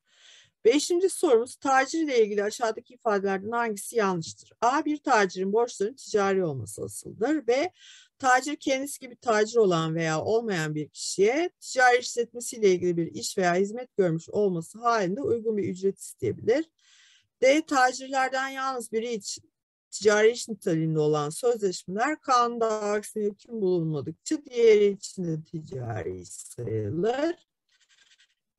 Beşinci sorumuz tacir ile ilgili aşağıdaki ifadelerden hangisi yanlıştır? A. Bir tacirin borçlarının ticari olması asıldır. B. Tacir kendisi gibi tacir olan veya olmayan bir kişiye ticari işletmesiyle ilgili bir iş veya hizmet görmüş olması halinde uygun bir ücret isteyebilir. D. Tacirlerden yalnız biri için ticari iş niteliğinde olan sözleşmeler kanunda aksine hüküm bulunmadıkça diğeri için de ticari sayılır.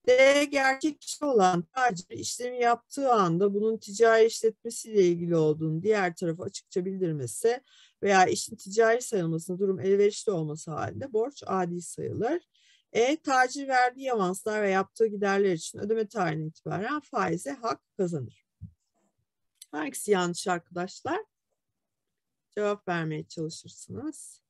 D. Gerçek kişi olan tacir işlemi yaptığı anda bunun ticari işletmesiyle ilgili olduğunu diğer tarafa açıkça bildirmesi veya işin ticari sayılmasına durum elverişli olması halinde borç adi sayılır. E. Tacir verdiği avanslar ve yaptığı giderler için ödeme tarihinden itibaren faize hak kazanır. Hangisi yanlış arkadaşlar? Cevap vermeye çalışırsınız.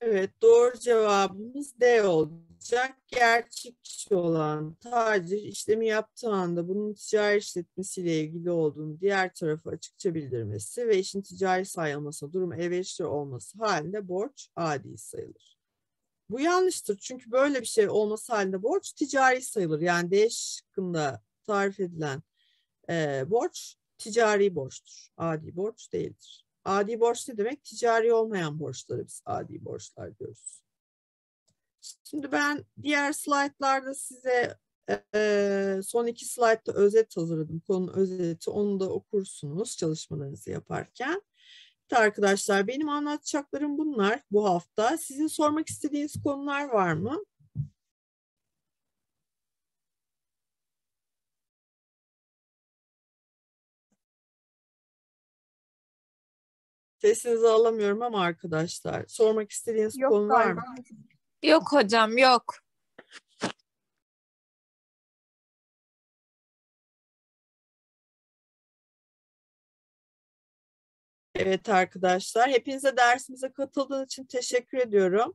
Evet doğru cevabımız D olacak. Gerçek kişi olan tacir işlemi yaptığı anda bunun ticari işletmesiyle ilgili olduğunu diğer tarafa açıkça bildirmesi ve işin ticari sayılması durum elverişli olması halinde borç adi sayılır. Bu yanlıştır çünkü böyle bir şey olması halinde borç ticari sayılır. Yani D şıkkında tarif edilen e, borç ticari borçtur. Adi borç değildir. Adi borç ne demek? Ticari olmayan borçları biz adi borçlar diyoruz. Şimdi ben diğer slaytlarda size e, son iki slaytta özet hazırladım. Konunun özeti. Onu da okursunuz çalışmalarınızı yaparken. Arkadaşlar benim anlatacaklarım bunlar bu hafta. Sizin sormak istediğiniz konular var mı? Sesinizi alamıyorum ama arkadaşlar. Sormak istediğiniz Yok konu var galiba. mı? Yok hocam yok. Evet arkadaşlar. Hepinize dersimize katıldığınız için teşekkür ediyorum.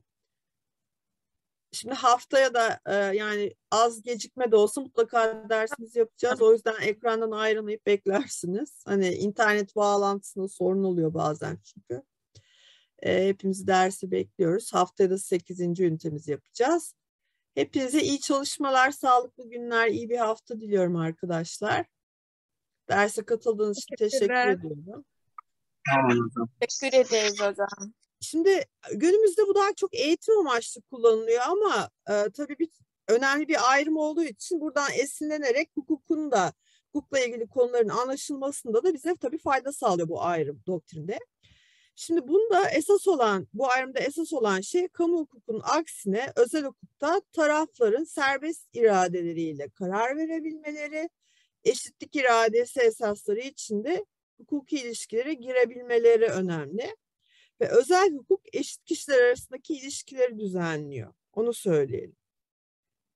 Şimdi haftaya da e, yani az gecikme de olsa mutlaka dersimizi yapacağız. O yüzden ekrandan ayrılmayıp beklersiniz. Hani internet bağlantısında sorun oluyor bazen çünkü. E, hepimiz dersi bekliyoruz. Haftaya da 8. ünitemizi yapacağız. Hepinize iyi çalışmalar, sağlıklı günler, iyi bir hafta diliyorum arkadaşlar. Derse katıldığınız için teşekkür Teşekkür ederiz hocam. Şimdi günümüzde bu daha çok eğitim amaçlı kullanılıyor ama e, tabii bir önemli bir ayrım olduğu için buradan esinlenerek hukukun da hukukla ilgili konuların anlaşılmasında da bize tabii fayda sağlıyor bu ayrım doktrinde. Şimdi bunda esas olan, bu ayrımda esas olan şey kamu hukukunun aksine özel hukukta tarafların serbest iradeleriyle karar verebilmeleri, eşitlik iradesi esasları içinde hukuki ilişkilere girebilmeleri önemli. Ve özel hukuk eşit kişiler arasındaki ilişkileri düzenliyor. Onu söyleyelim.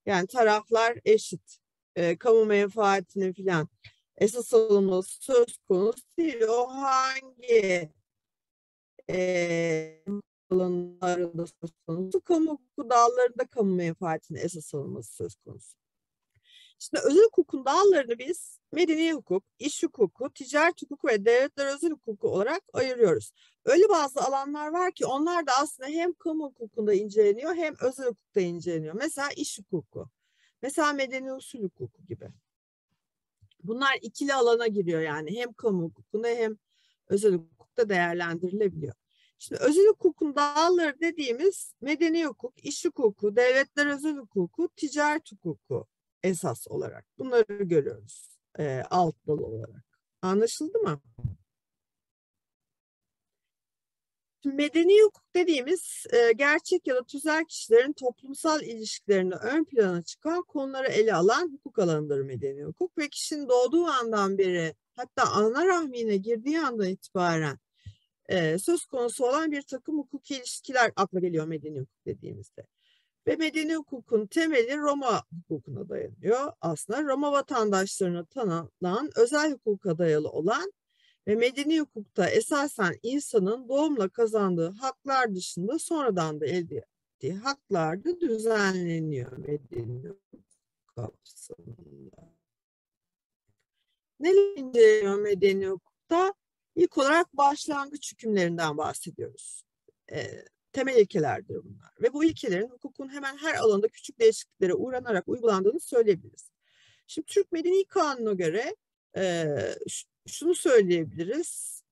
Yani taraflar eşit. e, kamu menfaatinin filan esas alınması söz konusu değil. O hangi e, alanlarında söz konusu, kamu hukuku dallarında kamu menfaatinin esas alınması söz konusu. Şimdi özel hukukun dallarını biz medeni hukuk, iş hukuku, ticaret hukuku ve devletler özel hukuku olarak ayırıyoruz. Öyle bazı alanlar var ki onlar da aslında hem kamu hukukunda inceleniyor hem özel hukukta inceleniyor. Mesela iş hukuku, mesela medeni usul hukuku gibi. Bunlar ikili alana giriyor yani hem kamu hukukunda hem özel hukukta değerlendirilebiliyor. Şimdi özel hukukun dalları dediğimiz medeni hukuk, iş hukuku, devletler özel hukuku, ticaret hukuku esas olarak. Bunları görüyoruz e, alt dal olarak. Anlaşıldı mı? Medeni hukuk dediğimiz e, gerçek ya da tüzel kişilerin toplumsal ilişkilerini ön plana çıkan konuları ele alan hukuk alanıdır medeni hukuk ve kişinin doğduğu andan beri hatta ana rahmine girdiği andan itibaren e, söz konusu olan bir takım hukuki ilişkiler akla geliyor medeni hukuk dediğimizde. Ve medeni hukukun temeli Roma hukukuna dayanıyor. Aslında Roma vatandaşlarına tanınan özel hukuka dayalı olan ve medeni hukukta esasen insanın doğumla kazandığı haklar dışında sonradan da elde ettiği haklar da düzenleniyor medeni hukuk kapsamında. Neler inceliyor medeni hukukta? İlk olarak başlangıç hükümlerinden bahsediyoruz. E, temel ilkelerdir bunlar. Ve bu ilkelerin hukukun hemen her alanda küçük değişikliklere uğranarak uygulandığını söyleyebiliriz. Şimdi Türk Medeni Kanunu'na göre e, şunu söyleyebiliriz.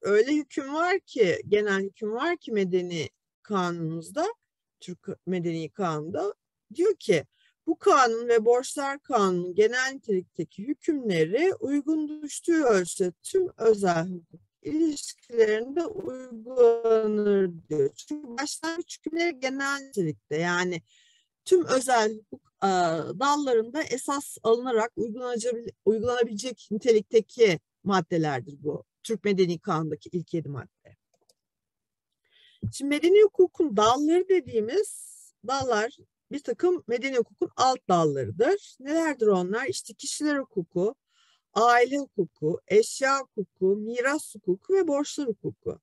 Öyle hüküm var ki, genel hüküm var ki medeni kanunumuzda, Türk Medeni Kanunu'da diyor ki bu kanun ve borçlar kanunun genel nitelikteki hükümleri uygun düştüğü ölçüde tüm özel hukuk ilişkilerinde uygulanır diyor. Çünkü başlangıç hükümleri genel nitelikte yani tüm özel hukuk dallarında esas alınarak uygulanabilecek nitelikteki maddelerdir bu. Türk Medeni Kanunu'ndaki ilk yedi madde. Şimdi medeni hukukun dalları dediğimiz dallar bir takım medeni hukukun alt dallarıdır. Nelerdir onlar? İşte kişiler hukuku, aile hukuku, eşya hukuku, miras hukuku ve borçlar hukuku.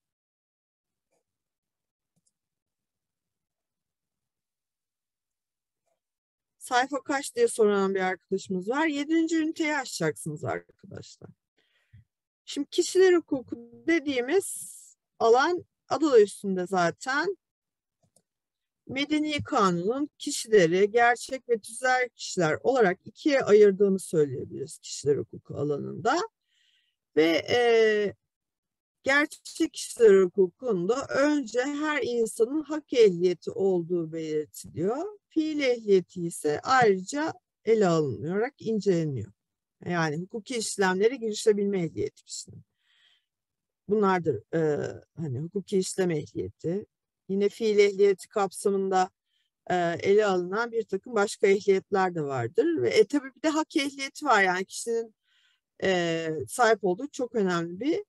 Sayfa kaç diye soran bir arkadaşımız var. Yedinci üniteyi açacaksınız arkadaşlar. Şimdi kişiler hukuku dediğimiz alan adı üstünde zaten. Medeni kanunun kişileri gerçek ve tüzel kişiler olarak ikiye ayırdığını söyleyebiliriz kişiler hukuku alanında. Ve e, gerçek kişiler hukukunda önce her insanın hak ehliyeti olduğu belirtiliyor. Fiil ehliyeti ise ayrıca ele alınarak inceleniyor. Yani hukuki işlemlere girişebilme ehliyeti kişinin. Bunlardır e, hani hukuki işlem ehliyeti. Yine fiil ehliyeti kapsamında e, ele alınan bir takım başka ehliyetler de vardır. Ve e, tabii bir de hak ehliyeti var. Yani kişinin e, sahip olduğu çok önemli bir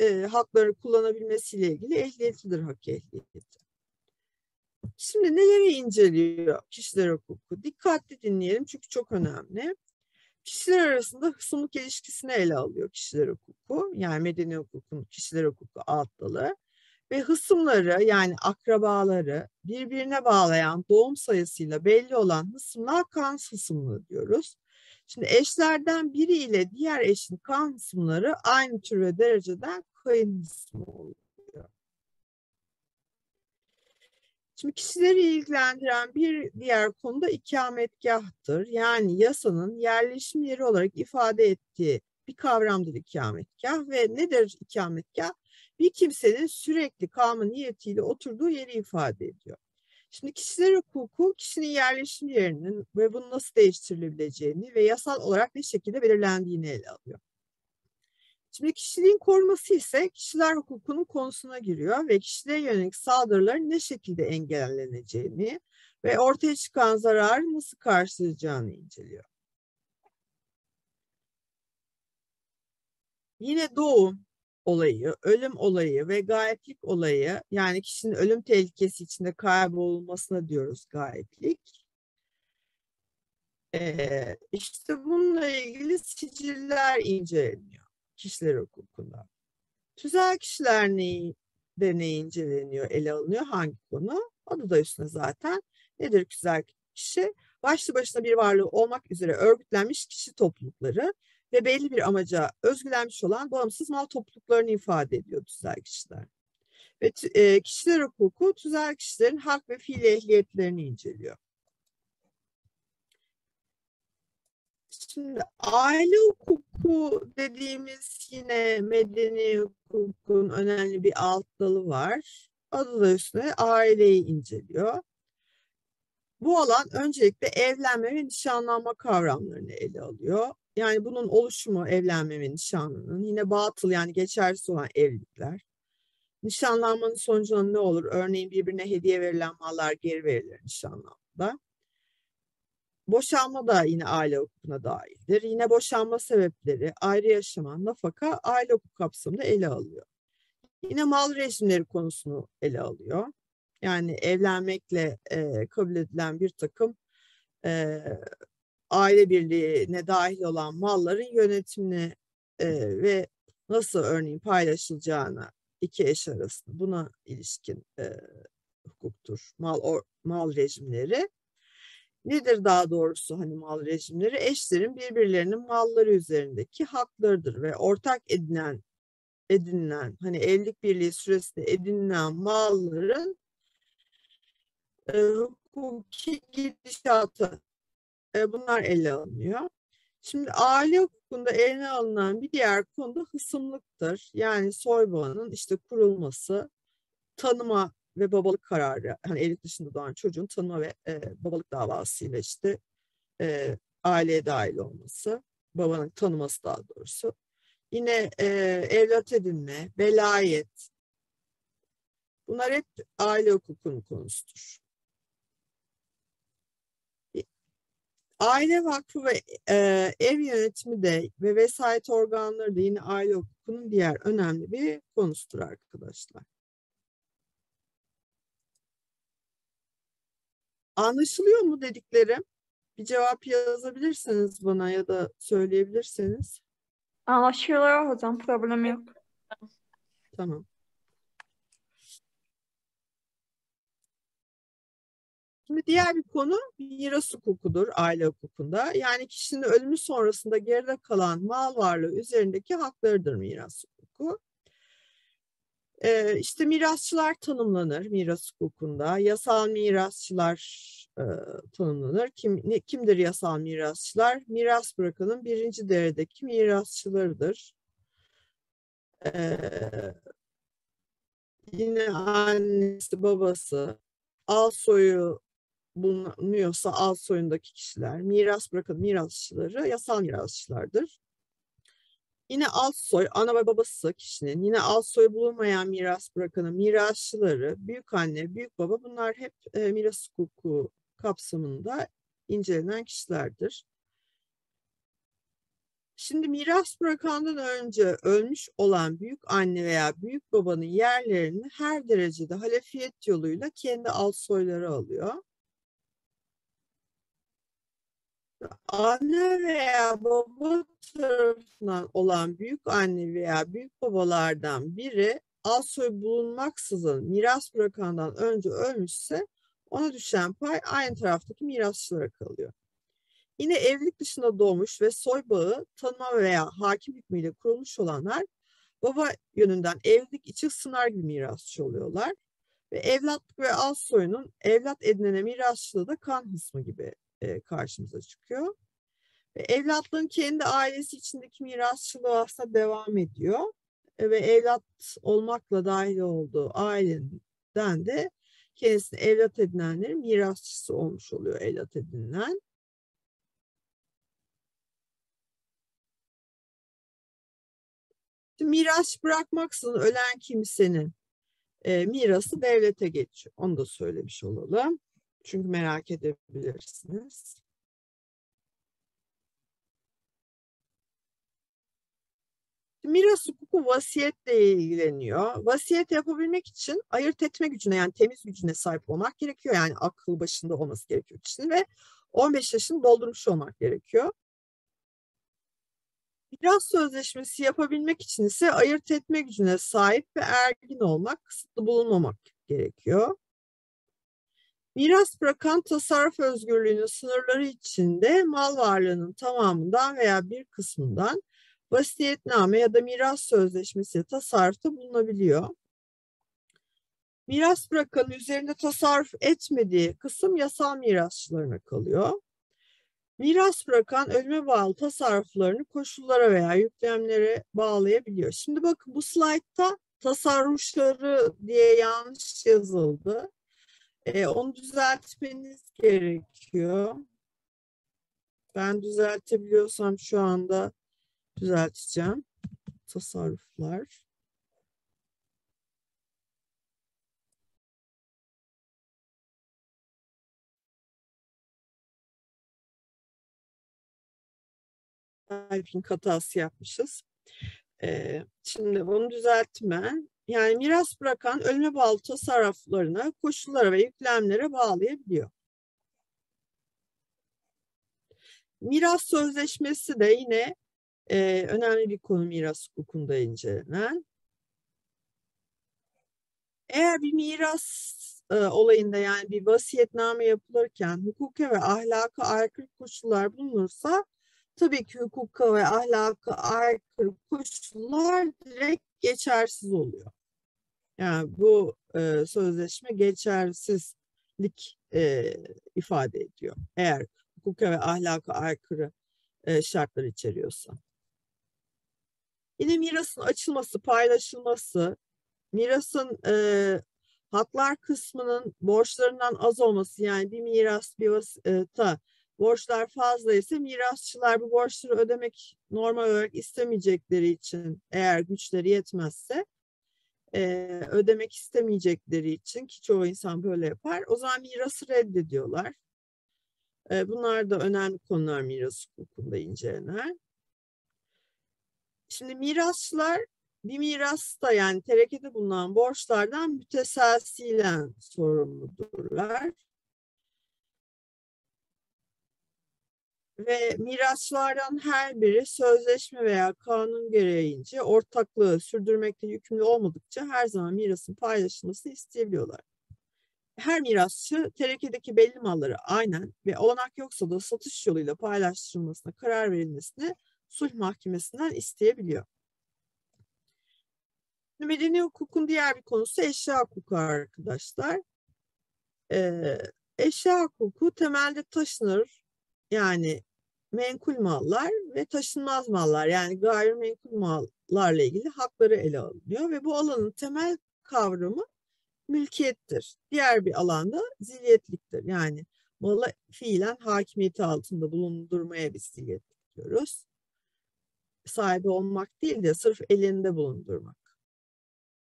e, hakları kullanabilmesiyle ilgili ehliyetidir hak ehliyeti. Şimdi neleri inceliyor kişiler hukuku? Dikkatli dinleyelim çünkü çok önemli. Kişiler arasında hısımlık ilişkisini ele alıyor kişiler hukuku. Yani medeni hukukun kişiler hukuku alt dalı. Ve hısımları yani akrabaları birbirine bağlayan doğum sayısıyla belli olan hısımlığa kan hısımlığı diyoruz. Şimdi eşlerden biri ile diğer eşin kan hısımları aynı tür ve dereceden kayın hısmı oluyor. Şimdi kişileri ilgilendiren bir diğer konu da ikametgahtır. Yani yasanın yerleşim yeri olarak ifade ettiği bir kavramdır ikametgah ve nedir ikametgah? Bir kimsenin sürekli kalma niyetiyle oturduğu yeri ifade ediyor. Şimdi kişiler hukuku kişinin yerleşim yerinin ve bunu nasıl değiştirilebileceğini ve yasal olarak ne şekilde belirlendiğini ele alıyor. Şimdi kişiliğin koruması ise kişiler hukukunun konusuna giriyor ve kişilere yönelik saldırıların ne şekilde engelleneceğini ve ortaya çıkan zararı nasıl karşılayacağını inceliyor. Yine doğum olayı, ölüm olayı ve gayetlik olayı yani kişinin ölüm tehlikesi içinde kaybolmasına diyoruz gayetlik. Ee, işte bununla ilgili siciller inceleniyor kişiler hukukunda. Tüzel kişiler neyi, de ne inceleniyor, ele alınıyor, hangi konu? Adı da üstüne zaten. Nedir tüzel kişi? Başlı başına bir varlığı olmak üzere örgütlenmiş kişi toplulukları ve belli bir amaca özgülenmiş olan bağımsız mal topluluklarını ifade ediyor tüzel kişiler. Ve e, kişiler hukuku tüzel kişilerin hak ve fiil ehliyetlerini inceliyor. Şimdi aile hukuku dediğimiz yine medeni hukukun önemli bir alt dalı var. Adı da üstüne aileyi inceliyor. Bu alan öncelikle evlenme ve nişanlanma kavramlarını ele alıyor. Yani bunun oluşumu evlenme ve nişanlının yine batıl yani geçersiz olan evlilikler. Nişanlanmanın sonucunda ne olur? Örneğin birbirine hediye verilen mallar geri verilir nişanlanmada. Boşanma da yine aile hukukuna dahildir. Yine boşanma sebepleri, ayrı yaşama, nafaka aile hukuk kapsamında ele alıyor. Yine mal rejimleri konusunu ele alıyor. Yani evlenmekle e, kabul edilen bir takım e, aile birliğine dahil olan malların yönetimini e, ve nasıl örneğin paylaşılacağına iki eş arasında buna ilişkin e, hukuktur. Mal or, mal rejimleri. Nedir daha doğrusu hani mal rejimleri? Eşlerin birbirlerinin malları üzerindeki haklarıdır ve ortak edinen edinilen hani evlilik birliği süresinde edinilen malların e, hukuki gidişatı e, bunlar ele alınıyor. Şimdi aile hukukunda eline alınan bir diğer konu da hısımlıktır. Yani soy bağının işte kurulması, tanıma ve babalık kararı, hani evlilik dışında doğan çocuğun tanıma ve e, babalık davasıyla işte e, aileye dahil olması, babanın tanıması daha doğrusu. Yine e, evlat edinme, velayet, bunlar hep aile hukukunun konusudur. Aile vakfı ve e, ev yönetimi de ve vesayet organları da yine aile hukukunun diğer önemli bir konusudur arkadaşlar. Anlaşılıyor mu dediklerim? Bir cevap yazabilirsiniz bana ya da söyleyebilirseniz. Anlaşılıyor hocam. Problem yok. Tamam. Şimdi diğer bir konu miras hukukudur aile hukukunda. Yani kişinin ölümü sonrasında geride kalan mal varlığı üzerindeki haklarıdır miras hukuku. Ee, işte mirasçılar tanımlanır miras hukukunda. Yasal mirasçılar e, tanımlanır. Kim, ne, kimdir yasal mirasçılar? Miras bırakanın birinci derecedeki mirasçılarıdır. Ee, yine annesi, babası, al soyu bulunuyorsa alt soyundaki kişiler, miras bırakan mirasçıları yasal mirasçılardır. Yine alt soy, ana ve babası kişinin, yine alt soy bulunmayan miras bırakanın mirasçıları, büyük anne, büyük baba bunlar hep e, miras hukuku kapsamında incelenen kişilerdir. Şimdi miras bırakandan önce ölmüş olan büyük anne veya büyük babanın yerlerini her derecede halefiyet yoluyla kendi alt soyları alıyor. Anne veya baba tarafından olan büyük anne veya büyük babalardan biri soy bulunmaksızın miras bırakandan önce ölmüşse ona düşen pay aynı taraftaki mirasçılara kalıyor. Yine evlilik dışında doğmuş ve soy bağı tanıma veya hakim hükmüyle kurulmuş olanlar baba yönünden evlilik için sınar gibi mirasçı oluyorlar. Ve evlatlık ve az soyunun evlat edinene mirasçılığı da kan hısmı gibi e, karşımıza çıkıyor. Ve evlatlığın kendi ailesi içindeki mirasçılığı aslında devam ediyor. E, ve evlat olmakla dahil olduğu aileden de kendisini evlat edinenlerin mirasçısı olmuş oluyor evlat edinilen. miras bırakmaksızın ölen kimsenin e, mirası devlete geçiyor. Onu da söylemiş olalım. Çünkü merak edebilirsiniz. Miras hukuku vasiyetle ilgileniyor. Vasiyet yapabilmek için ayırt etme gücüne yani temiz gücüne sahip olmak gerekiyor. Yani akıl başında olması gerekiyor kişinin ve 15 yaşını doldurmuş olmak gerekiyor. Miras sözleşmesi yapabilmek için ise ayırt etme gücüne sahip ve ergin olmak, kısıtlı bulunmamak gerekiyor. Miras bırakan tasarruf özgürlüğünün sınırları içinde mal varlığının tamamından veya bir kısmından vasiyetname ya da miras sözleşmesi tasarrufta bulunabiliyor. Miras bırakanın üzerinde tasarruf etmediği kısım yasal mirasçılarına kalıyor. Miras bırakan ölüme bağlı tasarruflarını koşullara veya yüklemlere bağlayabiliyor. Şimdi bakın bu slaytta tasarrufları diye yanlış yazıldı. Ee, onu düzeltmeniz gerekiyor. Ben düzeltebiliyorsam şu anda düzelteceğim. Tasarruflar. Typing hatası yapmışız. Ee, şimdi bunu düzeltme. Yani miras bırakan ölüme bağlı tasarruflarını koşullara ve yüklemlere bağlayabiliyor. Miras sözleşmesi de yine e, önemli bir konu miras hukukunda incelenen. Eğer bir miras e, olayında yani bir vasiyetname yapılırken hukuka ve ahlaka aykırı koşullar bulunursa tabii ki hukuka ve ahlaka aykırı koşullar direkt geçersiz oluyor. Yani bu e, sözleşme geçersizlik e, ifade ediyor. Eğer hukuka ve ahlaka aykırı e, şartlar içeriyorsa. Yine mirasın açılması, paylaşılması, mirasın e, haklar kısmının borçlarından az olması yani bir miras bir vasıta borçlar fazla ise mirasçılar bu borçları ödemek normal olarak istemeyecekleri için eğer güçleri yetmezse e, ödemek istemeyecekleri için ki çoğu insan böyle yapar o zaman mirası reddediyorlar. E, bunlar da önemli konular miras hukukunda incelenen. Şimdi mirasçılar bir mirasta yani terekede bulunan borçlardan müteselsilen sorumludurlar. Ve mirasçılardan her biri sözleşme veya kanun gereğince ortaklığı sürdürmekte yükümlü olmadıkça her zaman mirasın paylaşılmasını isteyebiliyorlar. Her mirasçı terekedeki belli malları aynen ve olanak yoksa da satış yoluyla paylaştırılmasına karar verilmesini sulh mahkemesinden isteyebiliyor. Medeni hukukun diğer bir konusu eşya hukuku arkadaşlar. Ee, eşya hukuku temelde taşınır yani menkul mallar ve taşınmaz mallar yani gayrimenkul mallarla ilgili hakları ele alınıyor ve bu alanın temel kavramı mülkiyettir. Diğer bir alanda zilyetliktir. Yani malı fiilen hakimiyeti altında bulundurmaya biz zilyet diyoruz sahibi olmak değil de sırf elinde bulundurmak.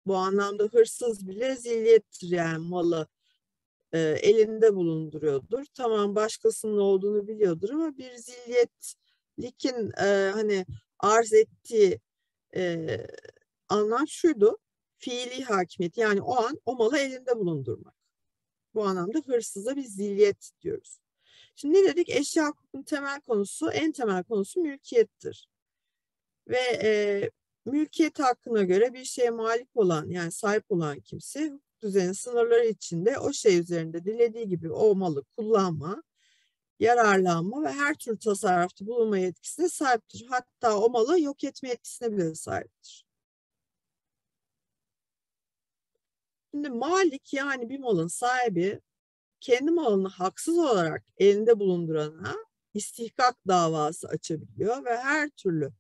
Bu anlamda hırsız bile zilyettir yani malı e, elinde bulunduruyordur. Tamam başkasının olduğunu biliyordur ama bir zilyetlikin e, hani arz ettiği e, anlam şuydu. Fiili hakimiyet yani o an o malı elinde bulundurmak. Bu anlamda hırsıza bir zilyet diyoruz. Şimdi ne dedik? Eşya hukukun temel konusu, en temel konusu mülkiyettir ve e, mülkiyet hakkına göre bir şeye malik olan yani sahip olan kimse düzenin sınırları içinde o şey üzerinde dilediği gibi o malı kullanma, yararlanma ve her tür tasarrufta bulunma yetkisine sahiptir. Hatta o malı yok etme yetkisine bile sahiptir. Şimdi malik yani bir malın sahibi kendi malını haksız olarak elinde bulundurana istihkak davası açabiliyor ve her türlü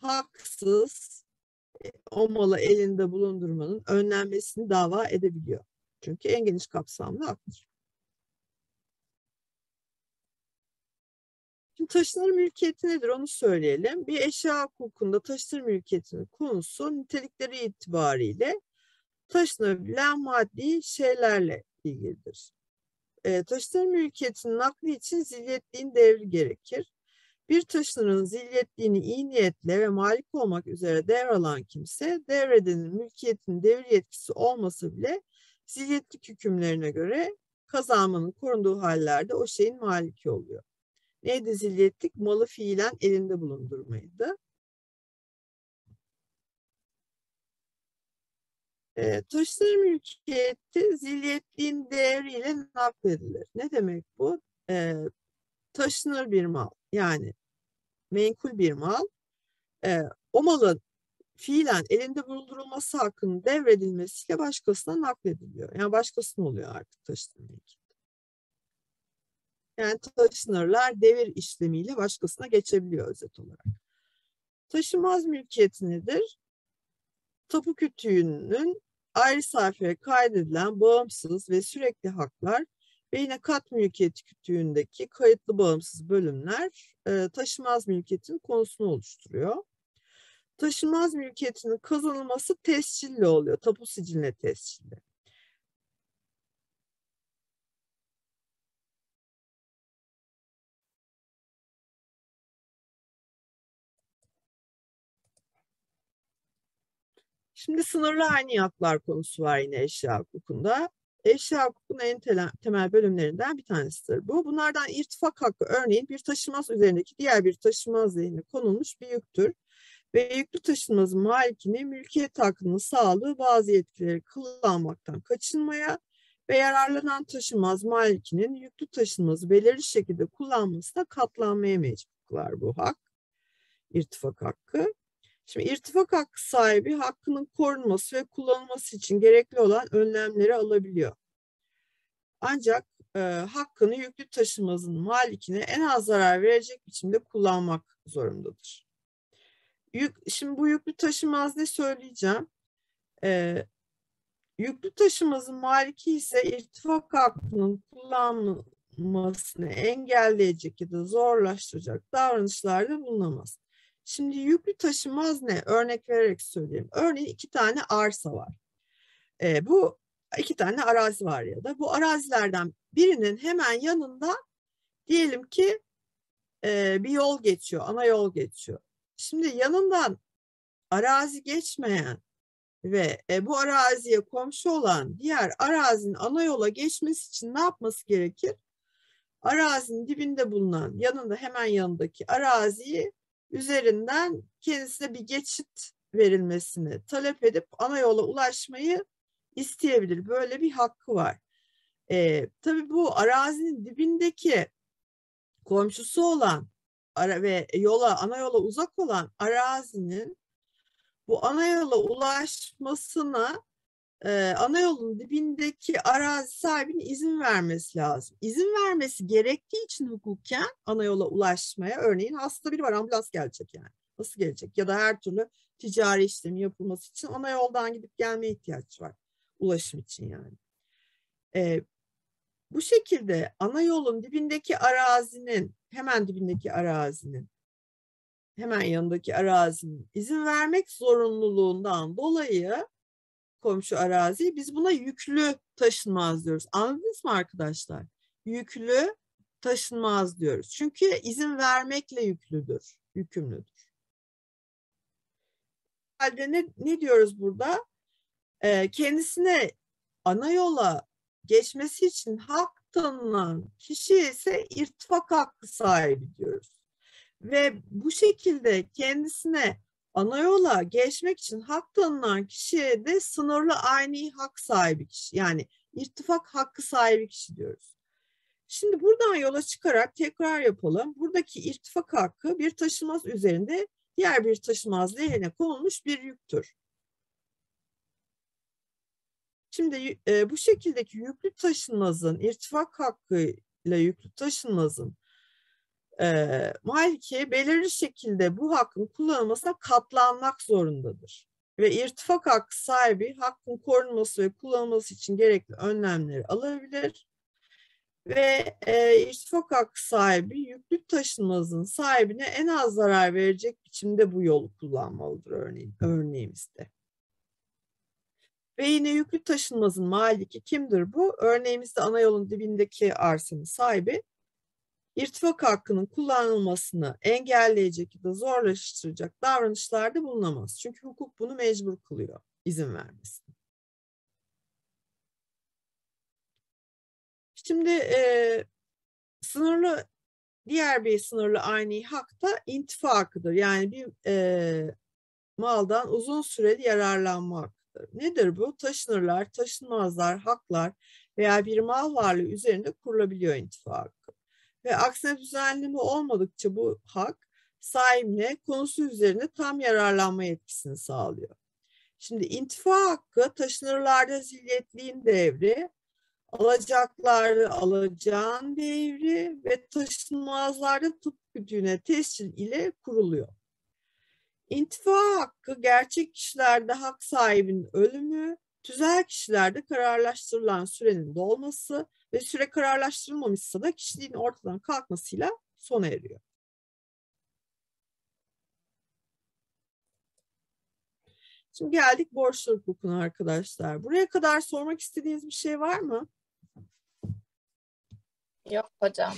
haksız o malı elinde bulundurmanın önlenmesini dava edebiliyor. Çünkü en geniş kapsamlı haktır. Şimdi taşınır mülkiyeti nedir onu söyleyelim. Bir eşya hukukunda taşınır mülkiyetinin konusu nitelikleri itibariyle taşınabilen maddi şeylerle ilgilidir. E, taşınır mülkiyetinin nakli için zilyetliğin devri gerekir. Bir taşınırın zilyetliğini iyi niyetle ve malik olmak üzere devralan kimse devredenin mülkiyetinin devir yetkisi olmasa bile zilyetlik hükümlerine göre kazanmanın korunduğu hallerde o şeyin maliki oluyor. Neydi zilyetlik? Malı fiilen elinde bulundurmaydı. E, taşınır mülkiyeti zilyetliğin değeriyle nakledilir. Ne demek bu? E, taşınır bir mal yani menkul bir mal. E, o malın fiilen elinde bulundurulması hakkının devredilmesiyle başkasına naklediliyor. Yani başkasına oluyor artık taşınır mülkiyet. Yani taşınırlar devir işlemiyle başkasına geçebiliyor özet olarak. Taşımaz mülkiyeti nedir? Tapu kütüğünün ayrı sayfaya kaydedilen bağımsız ve sürekli haklar ve yine kat mülkiyeti kütüğündeki kayıtlı bağımsız bölümler e, taşımaz mülkiyetin konusunu oluşturuyor. Taşımaz mülkiyetinin kazanılması tescilli oluyor. Tapu siciline tescilli. Şimdi sınırlı aynı haklar konusu var yine eşya hukukunda. Eşya hukukunun en temel bölümlerinden bir tanesidir bu. Bunlardan irtifak hakkı örneğin bir taşımaz üzerindeki diğer bir taşımaz lehine konulmuş bir yüktür. Ve yüklü taşınmazın malikini mülkiyet hakkının sağladığı bazı yetkileri kullanmaktan kaçınmaya ve yararlanan taşınmaz malikinin yüklü taşınmazı belirli şekilde kullanmasına katlanmaya mecbur kılar bu hak, irtifak hakkı. Şimdi irtifak hakkı sahibi hakkının korunması ve kullanılması için gerekli olan önlemleri alabiliyor. Ancak e, hakkını yüklü taşımazın malikine en az zarar verecek biçimde kullanmak zorundadır. Yük, şimdi bu yüklü taşımaz ne söyleyeceğim? E, yüklü taşımazın maliki ise irtifak hakkının kullanılmasını engelleyecek ya da zorlaştıracak davranışlarda bulunamaz. Şimdi yüklü taşımaz ne? Örnek vererek söyleyeyim. Örneğin iki tane arsa var. E, bu iki tane arazi var ya da bu arazilerden birinin hemen yanında diyelim ki e, bir yol geçiyor, ana yol geçiyor. Şimdi yanından arazi geçmeyen ve e, bu araziye komşu olan diğer arazinin ana yola geçmesi için ne yapması gerekir? Arazinin dibinde bulunan, yanında hemen yanındaki araziyi üzerinden kendisine bir geçit verilmesini talep edip ana yola ulaşmayı isteyebilir. Böyle bir hakkı var. Ee, tabii bu arazinin dibindeki komşusu olan ara ve yola ana yola uzak olan arazinin bu ana yola ulaşmasına e, ana yolun dibindeki arazi sahibinin izin vermesi lazım. İzin vermesi gerektiği için hukuken ana yola ulaşmaya örneğin hasta biri var ambulans gelecek yani. Nasıl gelecek? Ya da her türlü ticari işlemi yapılması için ana yoldan gidip gelmeye ihtiyaç var. Ulaşım için yani. E, bu şekilde ana yolun dibindeki arazinin hemen dibindeki arazinin hemen yanındaki arazinin izin vermek zorunluluğundan dolayı komşu araziyi biz buna yüklü taşınmaz diyoruz. Anladınız mı arkadaşlar? Yüklü taşınmaz diyoruz. Çünkü izin vermekle yüklüdür, yükümlüdür. Halde ne, ne diyoruz burada? Ee, kendisine ana yola geçmesi için hak tanınan kişi ise irtifak hakkı sahibi diyoruz. Ve bu şekilde kendisine ana yola geçmek için hak tanınan kişiye de sınırlı aynı hak sahibi kişi yani irtifak hakkı sahibi kişi diyoruz. Şimdi buradan yola çıkarak tekrar yapalım. Buradaki irtifak hakkı bir taşımaz üzerinde diğer bir taşımaz lehine konulmuş bir yüktür. Şimdi e, bu şekildeki yüklü taşınmazın, irtifak hakkıyla yüklü taşınmazın e, Maliki belirli şekilde bu hakkın kullanılmasına katlanmak zorundadır. Ve irtifak hakkı sahibi hakkın korunması ve kullanılması için gerekli önlemleri alabilir. Ve e, irtifak hakkı sahibi yüklü taşınmazın sahibine en az zarar verecek biçimde bu yolu kullanmalıdır örneğin, örneğimizde. Ve yine yüklü taşınmazın maliki kimdir bu? Örneğimizde ana yolun dibindeki arsanın sahibi irtifak hakkının kullanılmasını engelleyecek ya da zorlaştıracak davranışlarda bulunamaz. Çünkü hukuk bunu mecbur kılıyor izin vermesini. Şimdi e, sınırlı diğer bir sınırlı aynı hak da intifa hakkıdır. Yani bir e, maldan uzun süreli yararlanma. Nedir bu? Taşınırlar, taşınmazlar, haklar veya bir mal varlığı üzerinde kurulabiliyor intifa hakkı. Ve aksine düzenleme olmadıkça bu hak sahibine konusu üzerinde tam yararlanma yetkisini sağlıyor. Şimdi intifa hakkı taşınırlarda zilyetliğin devri, alacakları alacağın devri ve taşınmazlarda tıp gücüne tescil ile kuruluyor. İntifa hakkı gerçek kişilerde hak sahibinin ölümü, tüzel kişilerde kararlaştırılan sürenin dolması ve süre kararlaştırılmamışsa da kişiliğin ortadan kalkmasıyla sona eriyor. Şimdi geldik borçlar hukukuna arkadaşlar. Buraya kadar sormak istediğiniz bir şey var mı? Yok hocam.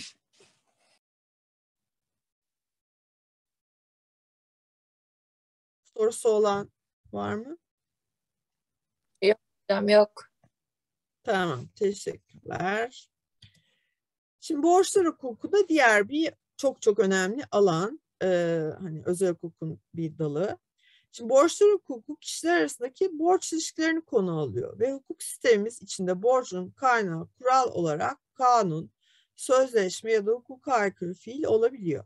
Sorusu olan var mı? Hocam yok. Tamam, teşekkürler. Şimdi borçlar hukuku da diğer bir çok çok önemli alan. Ee, hani özel hukukun bir dalı. Şimdi borçlar hukuku kişiler arasındaki borç ilişkilerini konu alıyor ve hukuk sistemimiz içinde borcun kaynağı kural olarak kanun, sözleşme ya da hukuka aykırı fiil olabiliyor.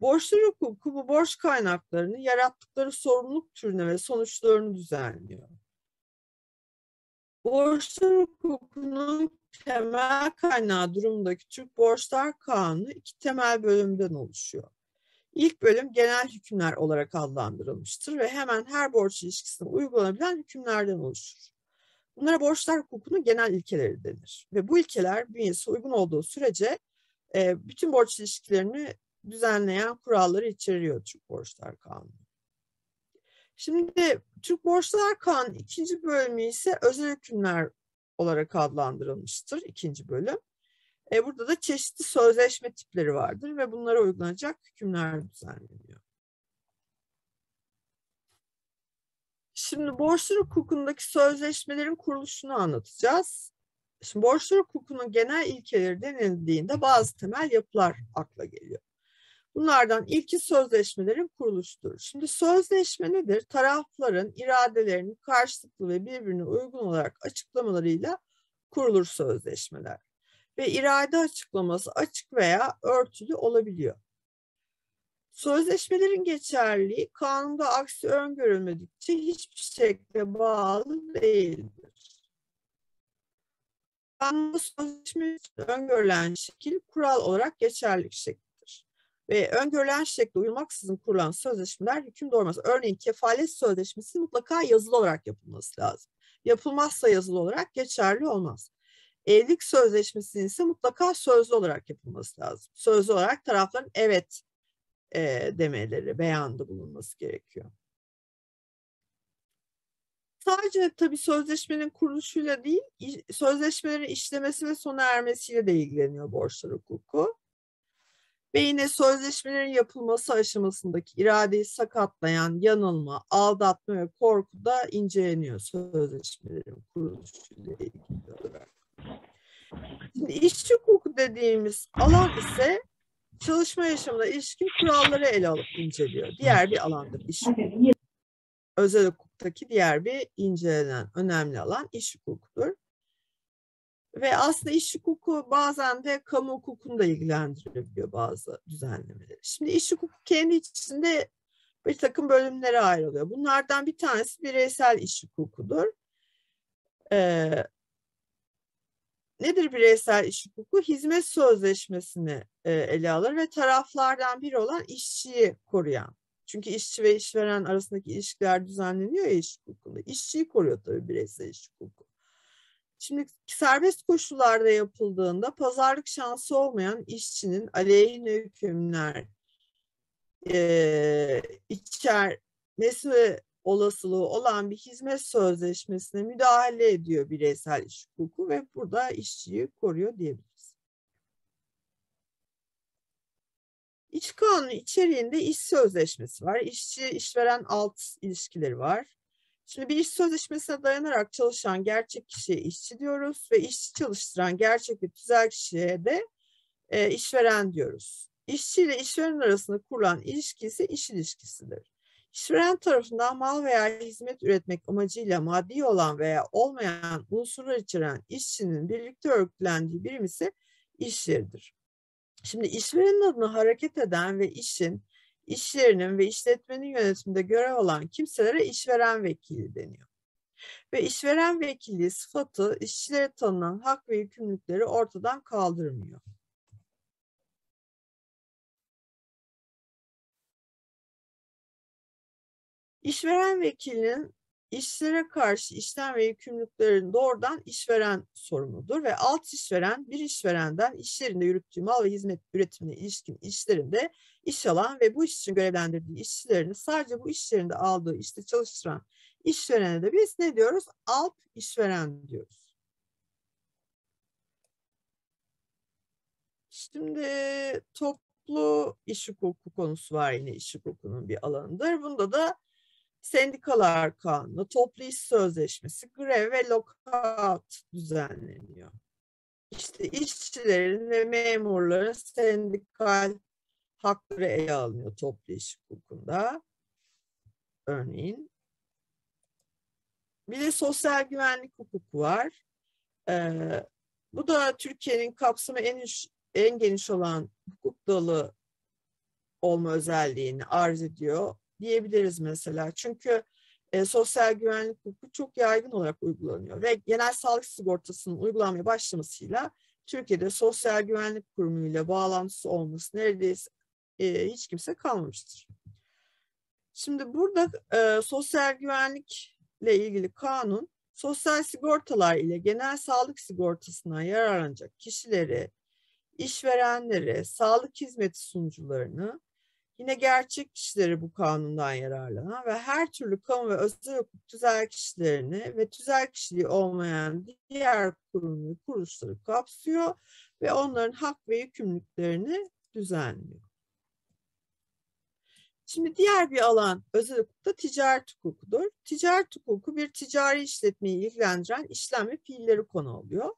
Borçlar hukuku bu borç kaynaklarını yarattıkları sorumluluk türüne ve sonuçlarını düzenliyor. Borçlar hukukunun temel kaynağı durumundaki Türk Borçlar Kanunu iki temel bölümden oluşuyor. İlk bölüm genel hükümler olarak adlandırılmıştır ve hemen her borç ilişkisine uygulanabilen hükümlerden oluşur. Bunlara borçlar hukukunun genel ilkeleri denir. Ve bu ilkeler bünyesi uygun olduğu sürece e, bütün borç ilişkilerini düzenleyen kuralları içeriyor Türk Borçlar Kanunu. Şimdi Türk Borçlar Kanunu ikinci bölümü ise özel hükümler olarak adlandırılmıştır ikinci bölüm. E, burada da çeşitli sözleşme tipleri vardır ve bunlara uygulanacak hükümler düzenleniyor. Şimdi borçlar hukukundaki sözleşmelerin kuruluşunu anlatacağız. Şimdi borçlar hukukunun genel ilkeleri denildiğinde bazı temel yapılar akla geliyor. Bunlardan ilki sözleşmelerin kuruluşudur. Şimdi sözleşme nedir? Tarafların iradelerinin karşılıklı ve birbirine uygun olarak açıklamalarıyla kurulur sözleşmeler. Ve irade açıklaması açık veya örtülü olabiliyor. Sözleşmelerin geçerliliği kanunda aksi öngörülmedikçe hiçbir şekilde bağlı değildir. Kanunda sözleşme öngörülen şekil kural olarak geçerlilik şeklidir. Ve öngörülen şekilde uyulmaksızın kurulan sözleşmeler hüküm doğurmaz. Örneğin kefalet sözleşmesi mutlaka yazılı olarak yapılması lazım. Yapılmazsa yazılı olarak geçerli olmaz. Evlilik sözleşmesinin ise mutlaka sözlü olarak yapılması lazım. Sözlü olarak tarafların evet e, demeleri, beyanda bulunması gerekiyor. Sadece tabii sözleşmenin kuruluşuyla değil, sözleşmelerin işlemesi ve sona ermesiyle de ilgileniyor borçlar hukuku. Ve yine sözleşmelerin yapılması aşamasındaki iradeyi sakatlayan yanılma, aldatma ve korku da inceleniyor sözleşmelerin kuruluşuyla ilgili olarak. Şimdi işçi hukuku dediğimiz alan ise çalışma yaşamına ilişkin kuralları ele alıp inceliyor. Diğer bir alandır iş hukuku. Özel hukuktaki diğer bir incelenen önemli alan iş hukukudur. Ve aslında iş hukuku bazen de kamu hukukunu da ilgilendirebiliyor bazı düzenlemeleri. Şimdi iş hukuku kendi içinde bir takım bölümlere ayrılıyor. Bunlardan bir tanesi bireysel iş hukukudur. Ee, Nedir bireysel iş hukuku? Hizmet sözleşmesini e, ele alır ve taraflardan biri olan işçiyi koruyan. Çünkü işçi ve işveren arasındaki ilişkiler düzenleniyor ya iş hukukunda. İşçiyi koruyor tabii bireysel iş hukuku. Şimdi serbest koşullarda yapıldığında pazarlık şansı olmayan işçinin aleyhine hükümler e, içermesi olasılığı olan bir hizmet sözleşmesine müdahale ediyor bireysel iş hukuku ve burada işçiyi koruyor diyebiliriz. İç kanunu içeriğinde iş sözleşmesi var. İşçi işveren alt ilişkileri var. Şimdi bir iş sözleşmesine dayanarak çalışan gerçek kişiye işçi diyoruz ve işçi çalıştıran gerçek bir tüzel kişiye de e, işveren diyoruz. İşçi ile işveren arasında kurulan ilişki ise iş ilişkisidir. İşveren tarafından mal veya hizmet üretmek amacıyla maddi olan veya olmayan unsurlar içeren işçinin birlikte örgütlendiği birim ise iş yeridir. Şimdi işverenin adına hareket eden ve işin, iş yerinin ve işletmenin yönetiminde görev alan kimselere işveren vekili deniyor. Ve işveren vekilliği sıfatı işçilere tanınan hak ve yükümlülükleri ortadan kaldırmıyor. İşveren vekilinin işlere karşı işlem ve yükümlülüklerin doğrudan işveren sorumludur ve alt işveren bir işverenden işlerinde yürüttüğü mal ve hizmet üretimine ilişkin işlerinde iş alan ve bu iş için görevlendirdiği işçilerini sadece bu işlerinde aldığı işte çalıştıran işverene de biz ne diyoruz? Alt işveren diyoruz. Şimdi toplu iş hukuku konusu var yine iş hukukunun bir alanıdır. Bunda da Sendikalar Kanunu, Toplu İş Sözleşmesi, grev ve lockout düzenleniyor. İşte işçilerin ve memurların sendikal hakları ele alınıyor toplu iş hukukunda. Örneğin. Bir de sosyal güvenlik hukuku var. Ee, bu da Türkiye'nin kapsamı en, en geniş olan hukuk dalı olma özelliğini arz ediyor diyebiliriz mesela. Çünkü e, sosyal güvenlik hukuku çok yaygın olarak uygulanıyor ve genel sağlık sigortasının uygulanmaya başlamasıyla Türkiye'de sosyal güvenlik kurumuyla bağlantısı olması neredeyse e, hiç kimse kalmamıştır. Şimdi burada e, sosyal güvenlikle ilgili kanun sosyal sigortalar ile genel sağlık sigortasından yararlanacak kişileri, işverenleri, sağlık hizmeti sunucularını Yine gerçek kişileri bu kanundan yararlanan ve her türlü kamu ve özel hukuk tüzel kişilerini ve tüzel kişiliği olmayan diğer kurum ve kuruluşları kapsıyor ve onların hak ve yükümlülüklerini düzenliyor. Şimdi diğer bir alan özel hukukta ticaret hukukudur. Ticaret hukuku bir ticari işletmeyi ilgilendiren işlem ve fiilleri konu alıyor.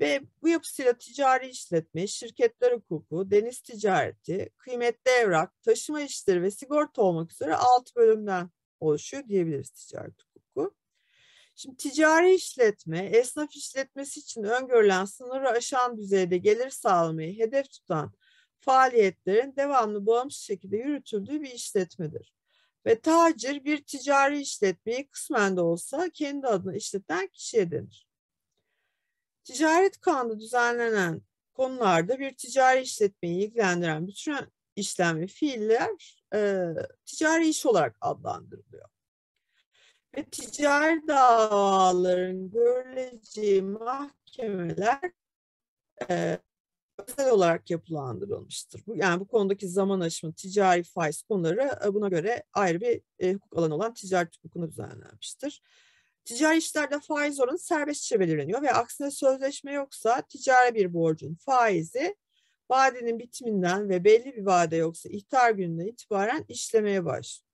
Ve bu yapısıyla ticari işletme, şirketler hukuku, deniz ticareti, kıymetli evrak, taşıma işleri ve sigorta olmak üzere altı bölümden oluşuyor diyebiliriz ticaret hukuku. Şimdi ticari işletme, esnaf işletmesi için öngörülen sınırı aşan düzeyde gelir sağlamayı hedef tutan faaliyetlerin devamlı bağımsız şekilde yürütüldüğü bir işletmedir. Ve tacir bir ticari işletmeyi kısmen de olsa kendi adına işleten kişiye denir. Ticaret kanunu düzenlenen konularda bir ticari işletmeyi ilgilendiren bütün işlem ve fiiller e, ticari iş olarak adlandırılıyor. Ve ticari davaların görüleceği mahkemeler e, özel olarak yapılandırılmıştır. Yani bu konudaki zaman aşımı, ticari faiz konuları e, buna göre ayrı bir e, hukuk alanı olan ticaret hukukuna düzenlenmiştir. Ticari işlerde faiz oranı serbestçe belirleniyor ve aksine sözleşme yoksa ticari bir borcun faizi vadenin bitiminden ve belli bir vade yoksa ihtar gününden itibaren işlemeye başlıyor.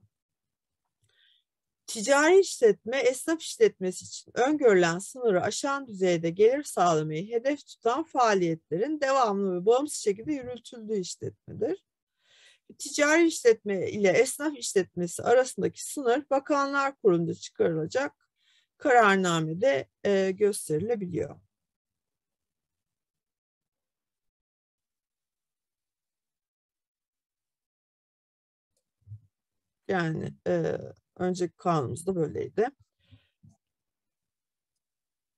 Ticari işletme, esnaf işletmesi için öngörülen sınırı aşan düzeyde gelir sağlamayı hedef tutan faaliyetlerin devamlı ve bağımsız şekilde yürütüldüğü işletmedir. Ticari işletme ile esnaf işletmesi arasındaki sınır Bakanlar Kurulu'nda çıkarılacak kararnamede e, gösterilebiliyor. Yani e, önceki kanunumuzda böyleydi.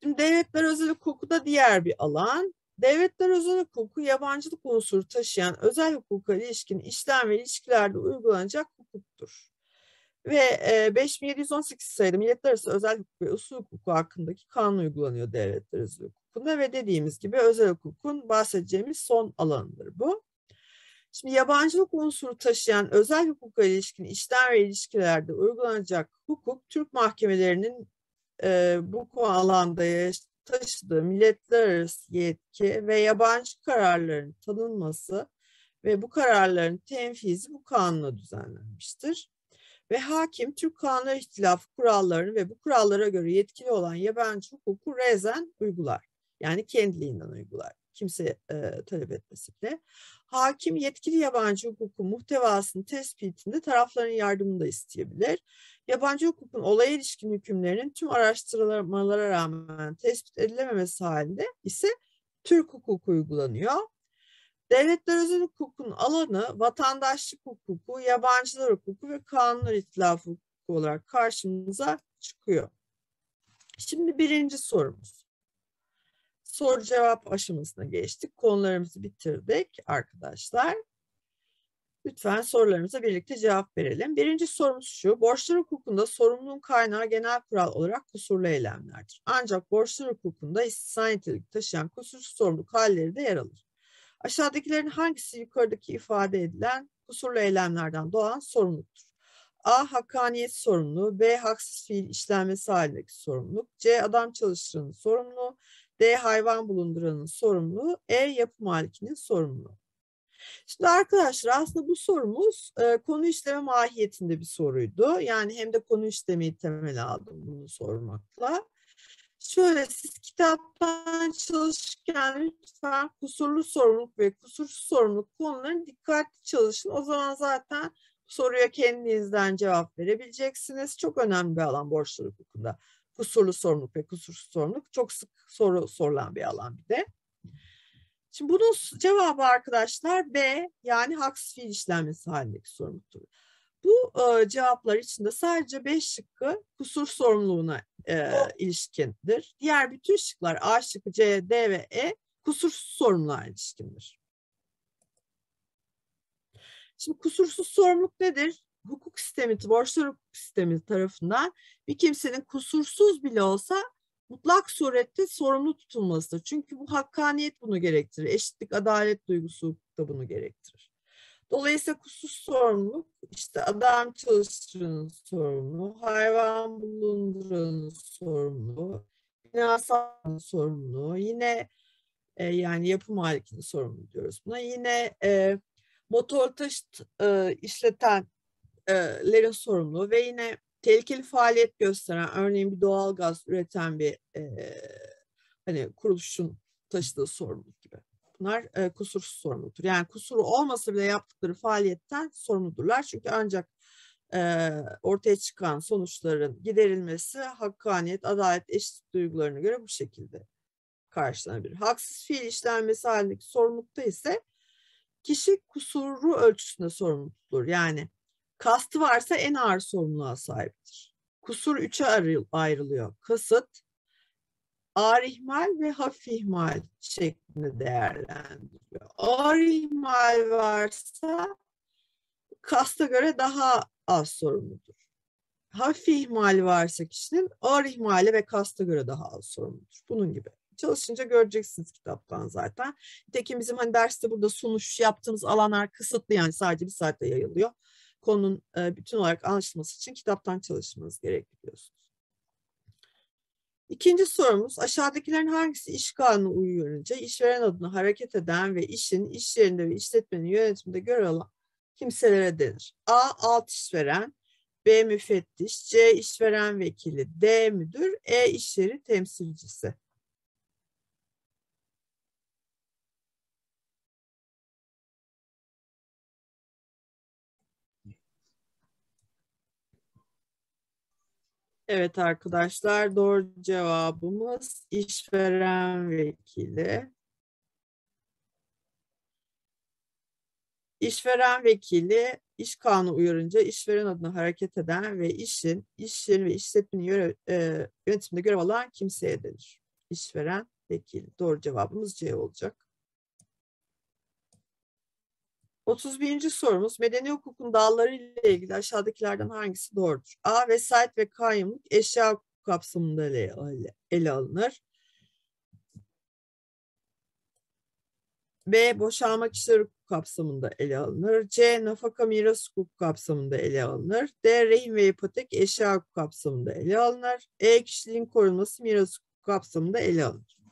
Şimdi devletler özel hukuku da diğer bir alan. Devletler özel hukuku yabancılık unsuru taşıyan özel hukuka ilişkin işlem ve ilişkilerde uygulanacak hukuktur ve e, 5718 sayılı milletler arası özel hukuk ve usul hukuku hakkındaki kanun uygulanıyor devletler özel hukukunda ve dediğimiz gibi özel hukukun bahsedeceğimiz son alanıdır bu. Şimdi yabancılık unsuru taşıyan özel hukuka ilişkin işlem ve ilişkilerde uygulanacak hukuk Türk mahkemelerinin e, bu alanda taşıdığı milletler arası yetki ve yabancı kararların tanınması ve bu kararların tenfizi bu kanunla düzenlenmiştir. Ve hakim Türk Kanunları İhtilafı kurallarını ve bu kurallara göre yetkili olan yabancı hukuku rezen uygular. Yani kendiliğinden uygular. Kimse e, talep etmesi bile. Hakim yetkili yabancı hukuku muhtevasını tespitinde tarafların yardımını da isteyebilir. Yabancı hukukun olaya ilişkin hükümlerinin tüm araştırmalara rağmen tespit edilememesi halinde ise Türk hukuku uygulanıyor. Devletler özel hukukun alanı vatandaşlık hukuku, yabancılar hukuku ve kanunlar itilafı hukuku olarak karşımıza çıkıyor. Şimdi birinci sorumuz. Soru cevap aşamasına geçtik. Konularımızı bitirdik arkadaşlar. Lütfen sorularımıza birlikte cevap verelim. Birinci sorumuz şu. Borçlar hukukunda sorumluluğun kaynağı genel kural olarak kusurlu eylemlerdir. Ancak borçlar hukukunda istisna nitelik taşıyan kusursuz sorumluluk halleri de yer alır. Aşağıdakilerin hangisi yukarıdaki ifade edilen kusurlu eylemlerden doğan sorumluluktur? A. Hakkaniyet sorumluluğu. B. Haksız fiil işlenmesi halindeki sorumluluk. C. Adam çalıştıranın sorumluluğu. D. Hayvan bulunduranın sorumluluğu. E. Yapı malikinin sorumluluğu. Şimdi arkadaşlar aslında bu sorumuz e, konu işleme mahiyetinde bir soruydu. Yani hem de konu işlemeyi temel aldım bunu sormakla. Şöyle siz kitaptan çalışırken lütfen kusurlu sorumluluk ve kusursuz sorumluluk konularını dikkatli çalışın. O zaman zaten soruya kendinizden cevap verebileceksiniz. Çok önemli bir alan borçlar hukukunda. Kusurlu sorumluluk ve kusursuz sorumluluk çok sık soru sorulan bir alan bir de. Şimdi bunun cevabı arkadaşlar B yani haksız fiil işlenmesi halindeki sorumluluktur. Bu e, cevaplar içinde sadece 5 şıkkı kusur sorumluluğuna e, ilişkindir. Diğer bütün şıklar A şıkkı, C, D ve E kusursuz sorumluluğa ilişkindir. Şimdi kusursuz sorumluluk nedir? Hukuk sistemi, borçlar sistemi tarafından bir kimsenin kusursuz bile olsa mutlak surette sorumlu tutulmasıdır. Çünkü bu hakkaniyet bunu gerektirir. Eşitlik, adalet duygusu da bunu gerektirir. Dolayısıyla kusursuz sorumluluk işte adam çalıştırının sorumlu, hayvan bulunduranın sorumlu, binasal sorumlu, yine e, yani yapı malikinin sorumlu diyoruz buna. Yine e, motor taşıt e, işletenlerin sorumlu ve yine tehlikeli faaliyet gösteren örneğin bir doğal gaz üreten bir e, hani kuruluşun taşıdığı sorumluluk gibi. Bunlar e, kusursuz sorumludur. Yani kusuru olmasa bile yaptıkları faaliyetten sorumludurlar. Çünkü ancak e, ortaya çıkan sonuçların giderilmesi hakkaniyet, adalet, eşitlik duygularına göre bu şekilde karşılanabilir. Haksız fiil işlenmesi halindeki sorumlulukta ise kişi kusuru ölçüsünde sorumludur. Yani Kastı varsa en ağır sorumluluğa sahiptir. Kusur üçe ayrılıyor. Kasıt, ağır ihmal ve hafif ihmal şeklinde değerlendiriyor. Ağır ihmal varsa kasta göre daha az sorumludur. Hafif ihmal varsa kişinin ağır ihmali ve kasta göre daha az sorumludur. Bunun gibi. Çalışınca göreceksiniz kitaptan zaten. Nitekim bizim hani derste burada sunuş yaptığımız alanlar kısıtlı yani sadece bir saatte yayılıyor konunun e, bütün olarak anlaşılması için kitaptan çalışmanız gerekli biliyorsunuz. İkinci sorumuz aşağıdakilerin hangisi iş kanunu uyuyorunca işveren adına hareket eden ve işin iş yerinde ve işletmenin yönetiminde görev alan kimselere denir. A. Alt işveren B. Müfettiş C. işveren vekili D. Müdür E. İş yeri temsilcisi. Evet arkadaşlar doğru cevabımız işveren vekili. İşveren vekili iş kanunu uyarınca işveren adına hareket eden ve işin, iş yeri ve işletmenin e, yönetiminde görev alan kimseye denir. İşveren vekili. Doğru cevabımız C olacak. 31. sorumuz medeni hukukun dalları ile ilgili aşağıdakilerden hangisi doğrudur? A. Vesayet ve kayyumluk eşya hukuku kapsamında ele, ele alınır. B. Boşanma kişiler hukuku kapsamında ele alınır. C. Nafaka miras hukuku kapsamında ele alınır. D. Rehin ve ipotek eşya hukuku kapsamında ele alınır. E. Kişiliğin korunması miras hukuku kapsamında ele alınır.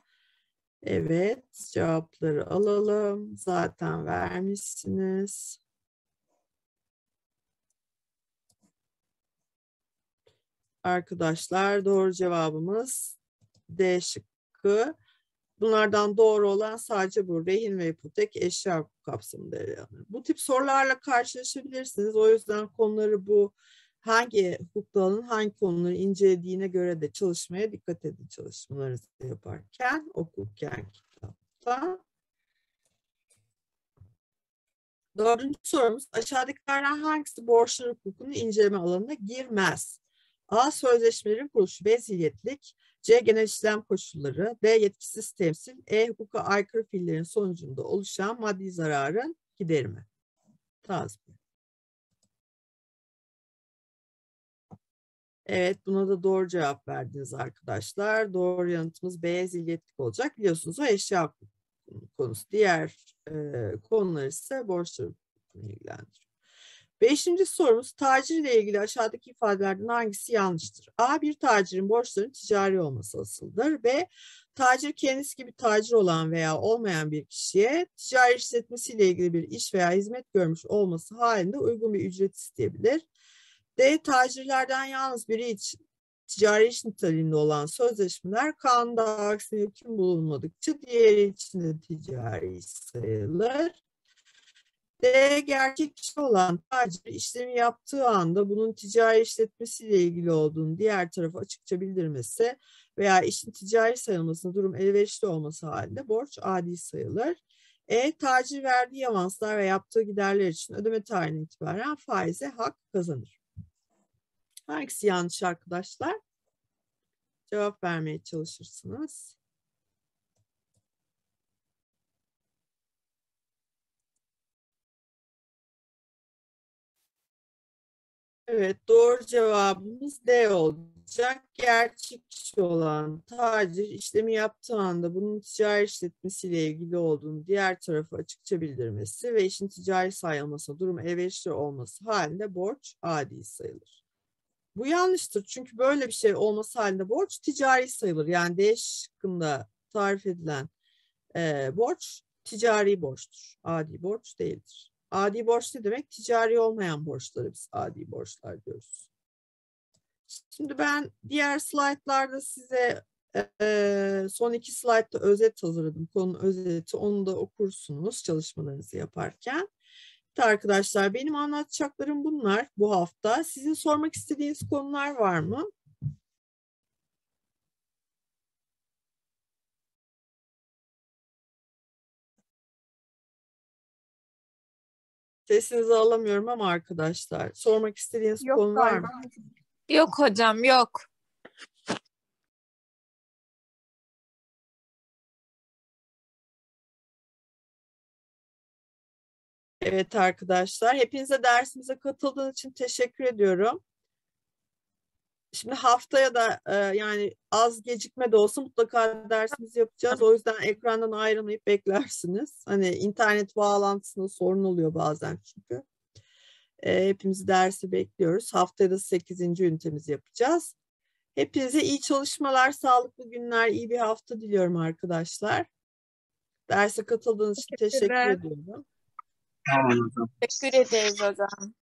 Evet, cevapları alalım. Zaten vermişsiniz. arkadaşlar doğru cevabımız D şıkkı. Bunlardan doğru olan sadece bu rehin ve ipotek eşya kapsamında ele alınır. Bu tip sorularla karşılaşabilirsiniz. O yüzden konuları bu hangi hukuk dalının hangi konuları incelediğine göre de çalışmaya dikkat edin çalışmalarınızı yaparken, okurken kitapta. Dördüncü sorumuz aşağıdakilerden hangisi borçlar hukukunun inceleme alanına girmez? A. Sözleşmelerin kuruluşu B. Zilyetlik C. Genel işlem koşulları D. Yetkisiz temsil E. Hukuka aykırı fiillerin sonucunda oluşan maddi zararın giderimi. Tazmin. Evet buna da doğru cevap verdiniz arkadaşlar. Doğru yanıtımız B. Zilyetlik olacak. Biliyorsunuz o eşya konusu. Diğer e, konular ise borçlar hukukunu ilgilendiriyor. Beşinci sorumuz tacir ile ilgili aşağıdaki ifadelerden hangisi yanlıştır? A. Bir tacirin borçların ticari olması asıldır. B. Tacir kendisi gibi tacir olan veya olmayan bir kişiye ticari işletmesiyle ilgili bir iş veya hizmet görmüş olması halinde uygun bir ücret isteyebilir. D. Tacirlerden yalnız biri için ticari iş niteliğinde olan sözleşmeler kanunda aksine hüküm bulunmadıkça diğeri için de ticari sayılır. D. Gerçek kişi olan tacir işlemi yaptığı anda bunun ticari işletmesiyle ilgili olduğunu diğer tarafa açıkça bildirmesi veya işin ticari sayılmasına durum elverişli olması halinde borç adi sayılır. E. Tacir verdiği avanslar ve yaptığı giderler için ödeme tarihinden itibaren faize hak kazanır. Hangisi yanlış arkadaşlar? Cevap vermeye çalışırsınız. Evet doğru cevabımız D olacak. Gerçek kişi olan tacir işlemi yaptığı anda bunun ticari işletmesiyle ilgili olduğunu diğer tarafa açıkça bildirmesi ve işin ticari sayılmasına durum elverişli olması halinde borç adi sayılır. Bu yanlıştır çünkü böyle bir şey olması halinde borç ticari sayılır. Yani D şıkkında tarif edilen e, borç ticari borçtur. Adi borç değildir. Adi borç ne demek? Ticari olmayan borçları biz adi borçlar diyoruz. Şimdi ben diğer slaytlarda size e, son iki slaytta özet hazırladım. Konunun özeti onu da okursunuz çalışmalarınızı yaparken. Evet arkadaşlar benim anlatacaklarım bunlar bu hafta. Sizin sormak istediğiniz konular var mı? Sesinizi alamıyorum ama arkadaşlar sormak istediğiniz Yok konu var galiba. mı? Yok hocam yok. Evet arkadaşlar, hepinize dersimize katıldığınız için teşekkür ediyorum. Şimdi haftaya da e, yani az gecikme de olsa mutlaka dersimizi yapacağız. O yüzden ekrandan ayrılmayıp beklersiniz. Hani internet bağlantısında sorun oluyor bazen çünkü. E, hepimizi dersi bekliyoruz. Haftaya da 8. ünitemizi yapacağız. Hepinize iyi çalışmalar, sağlıklı günler, iyi bir hafta diliyorum arkadaşlar. Derse katıldığınız için teşekkür ediyorum. Teşekkür ederiz hocam.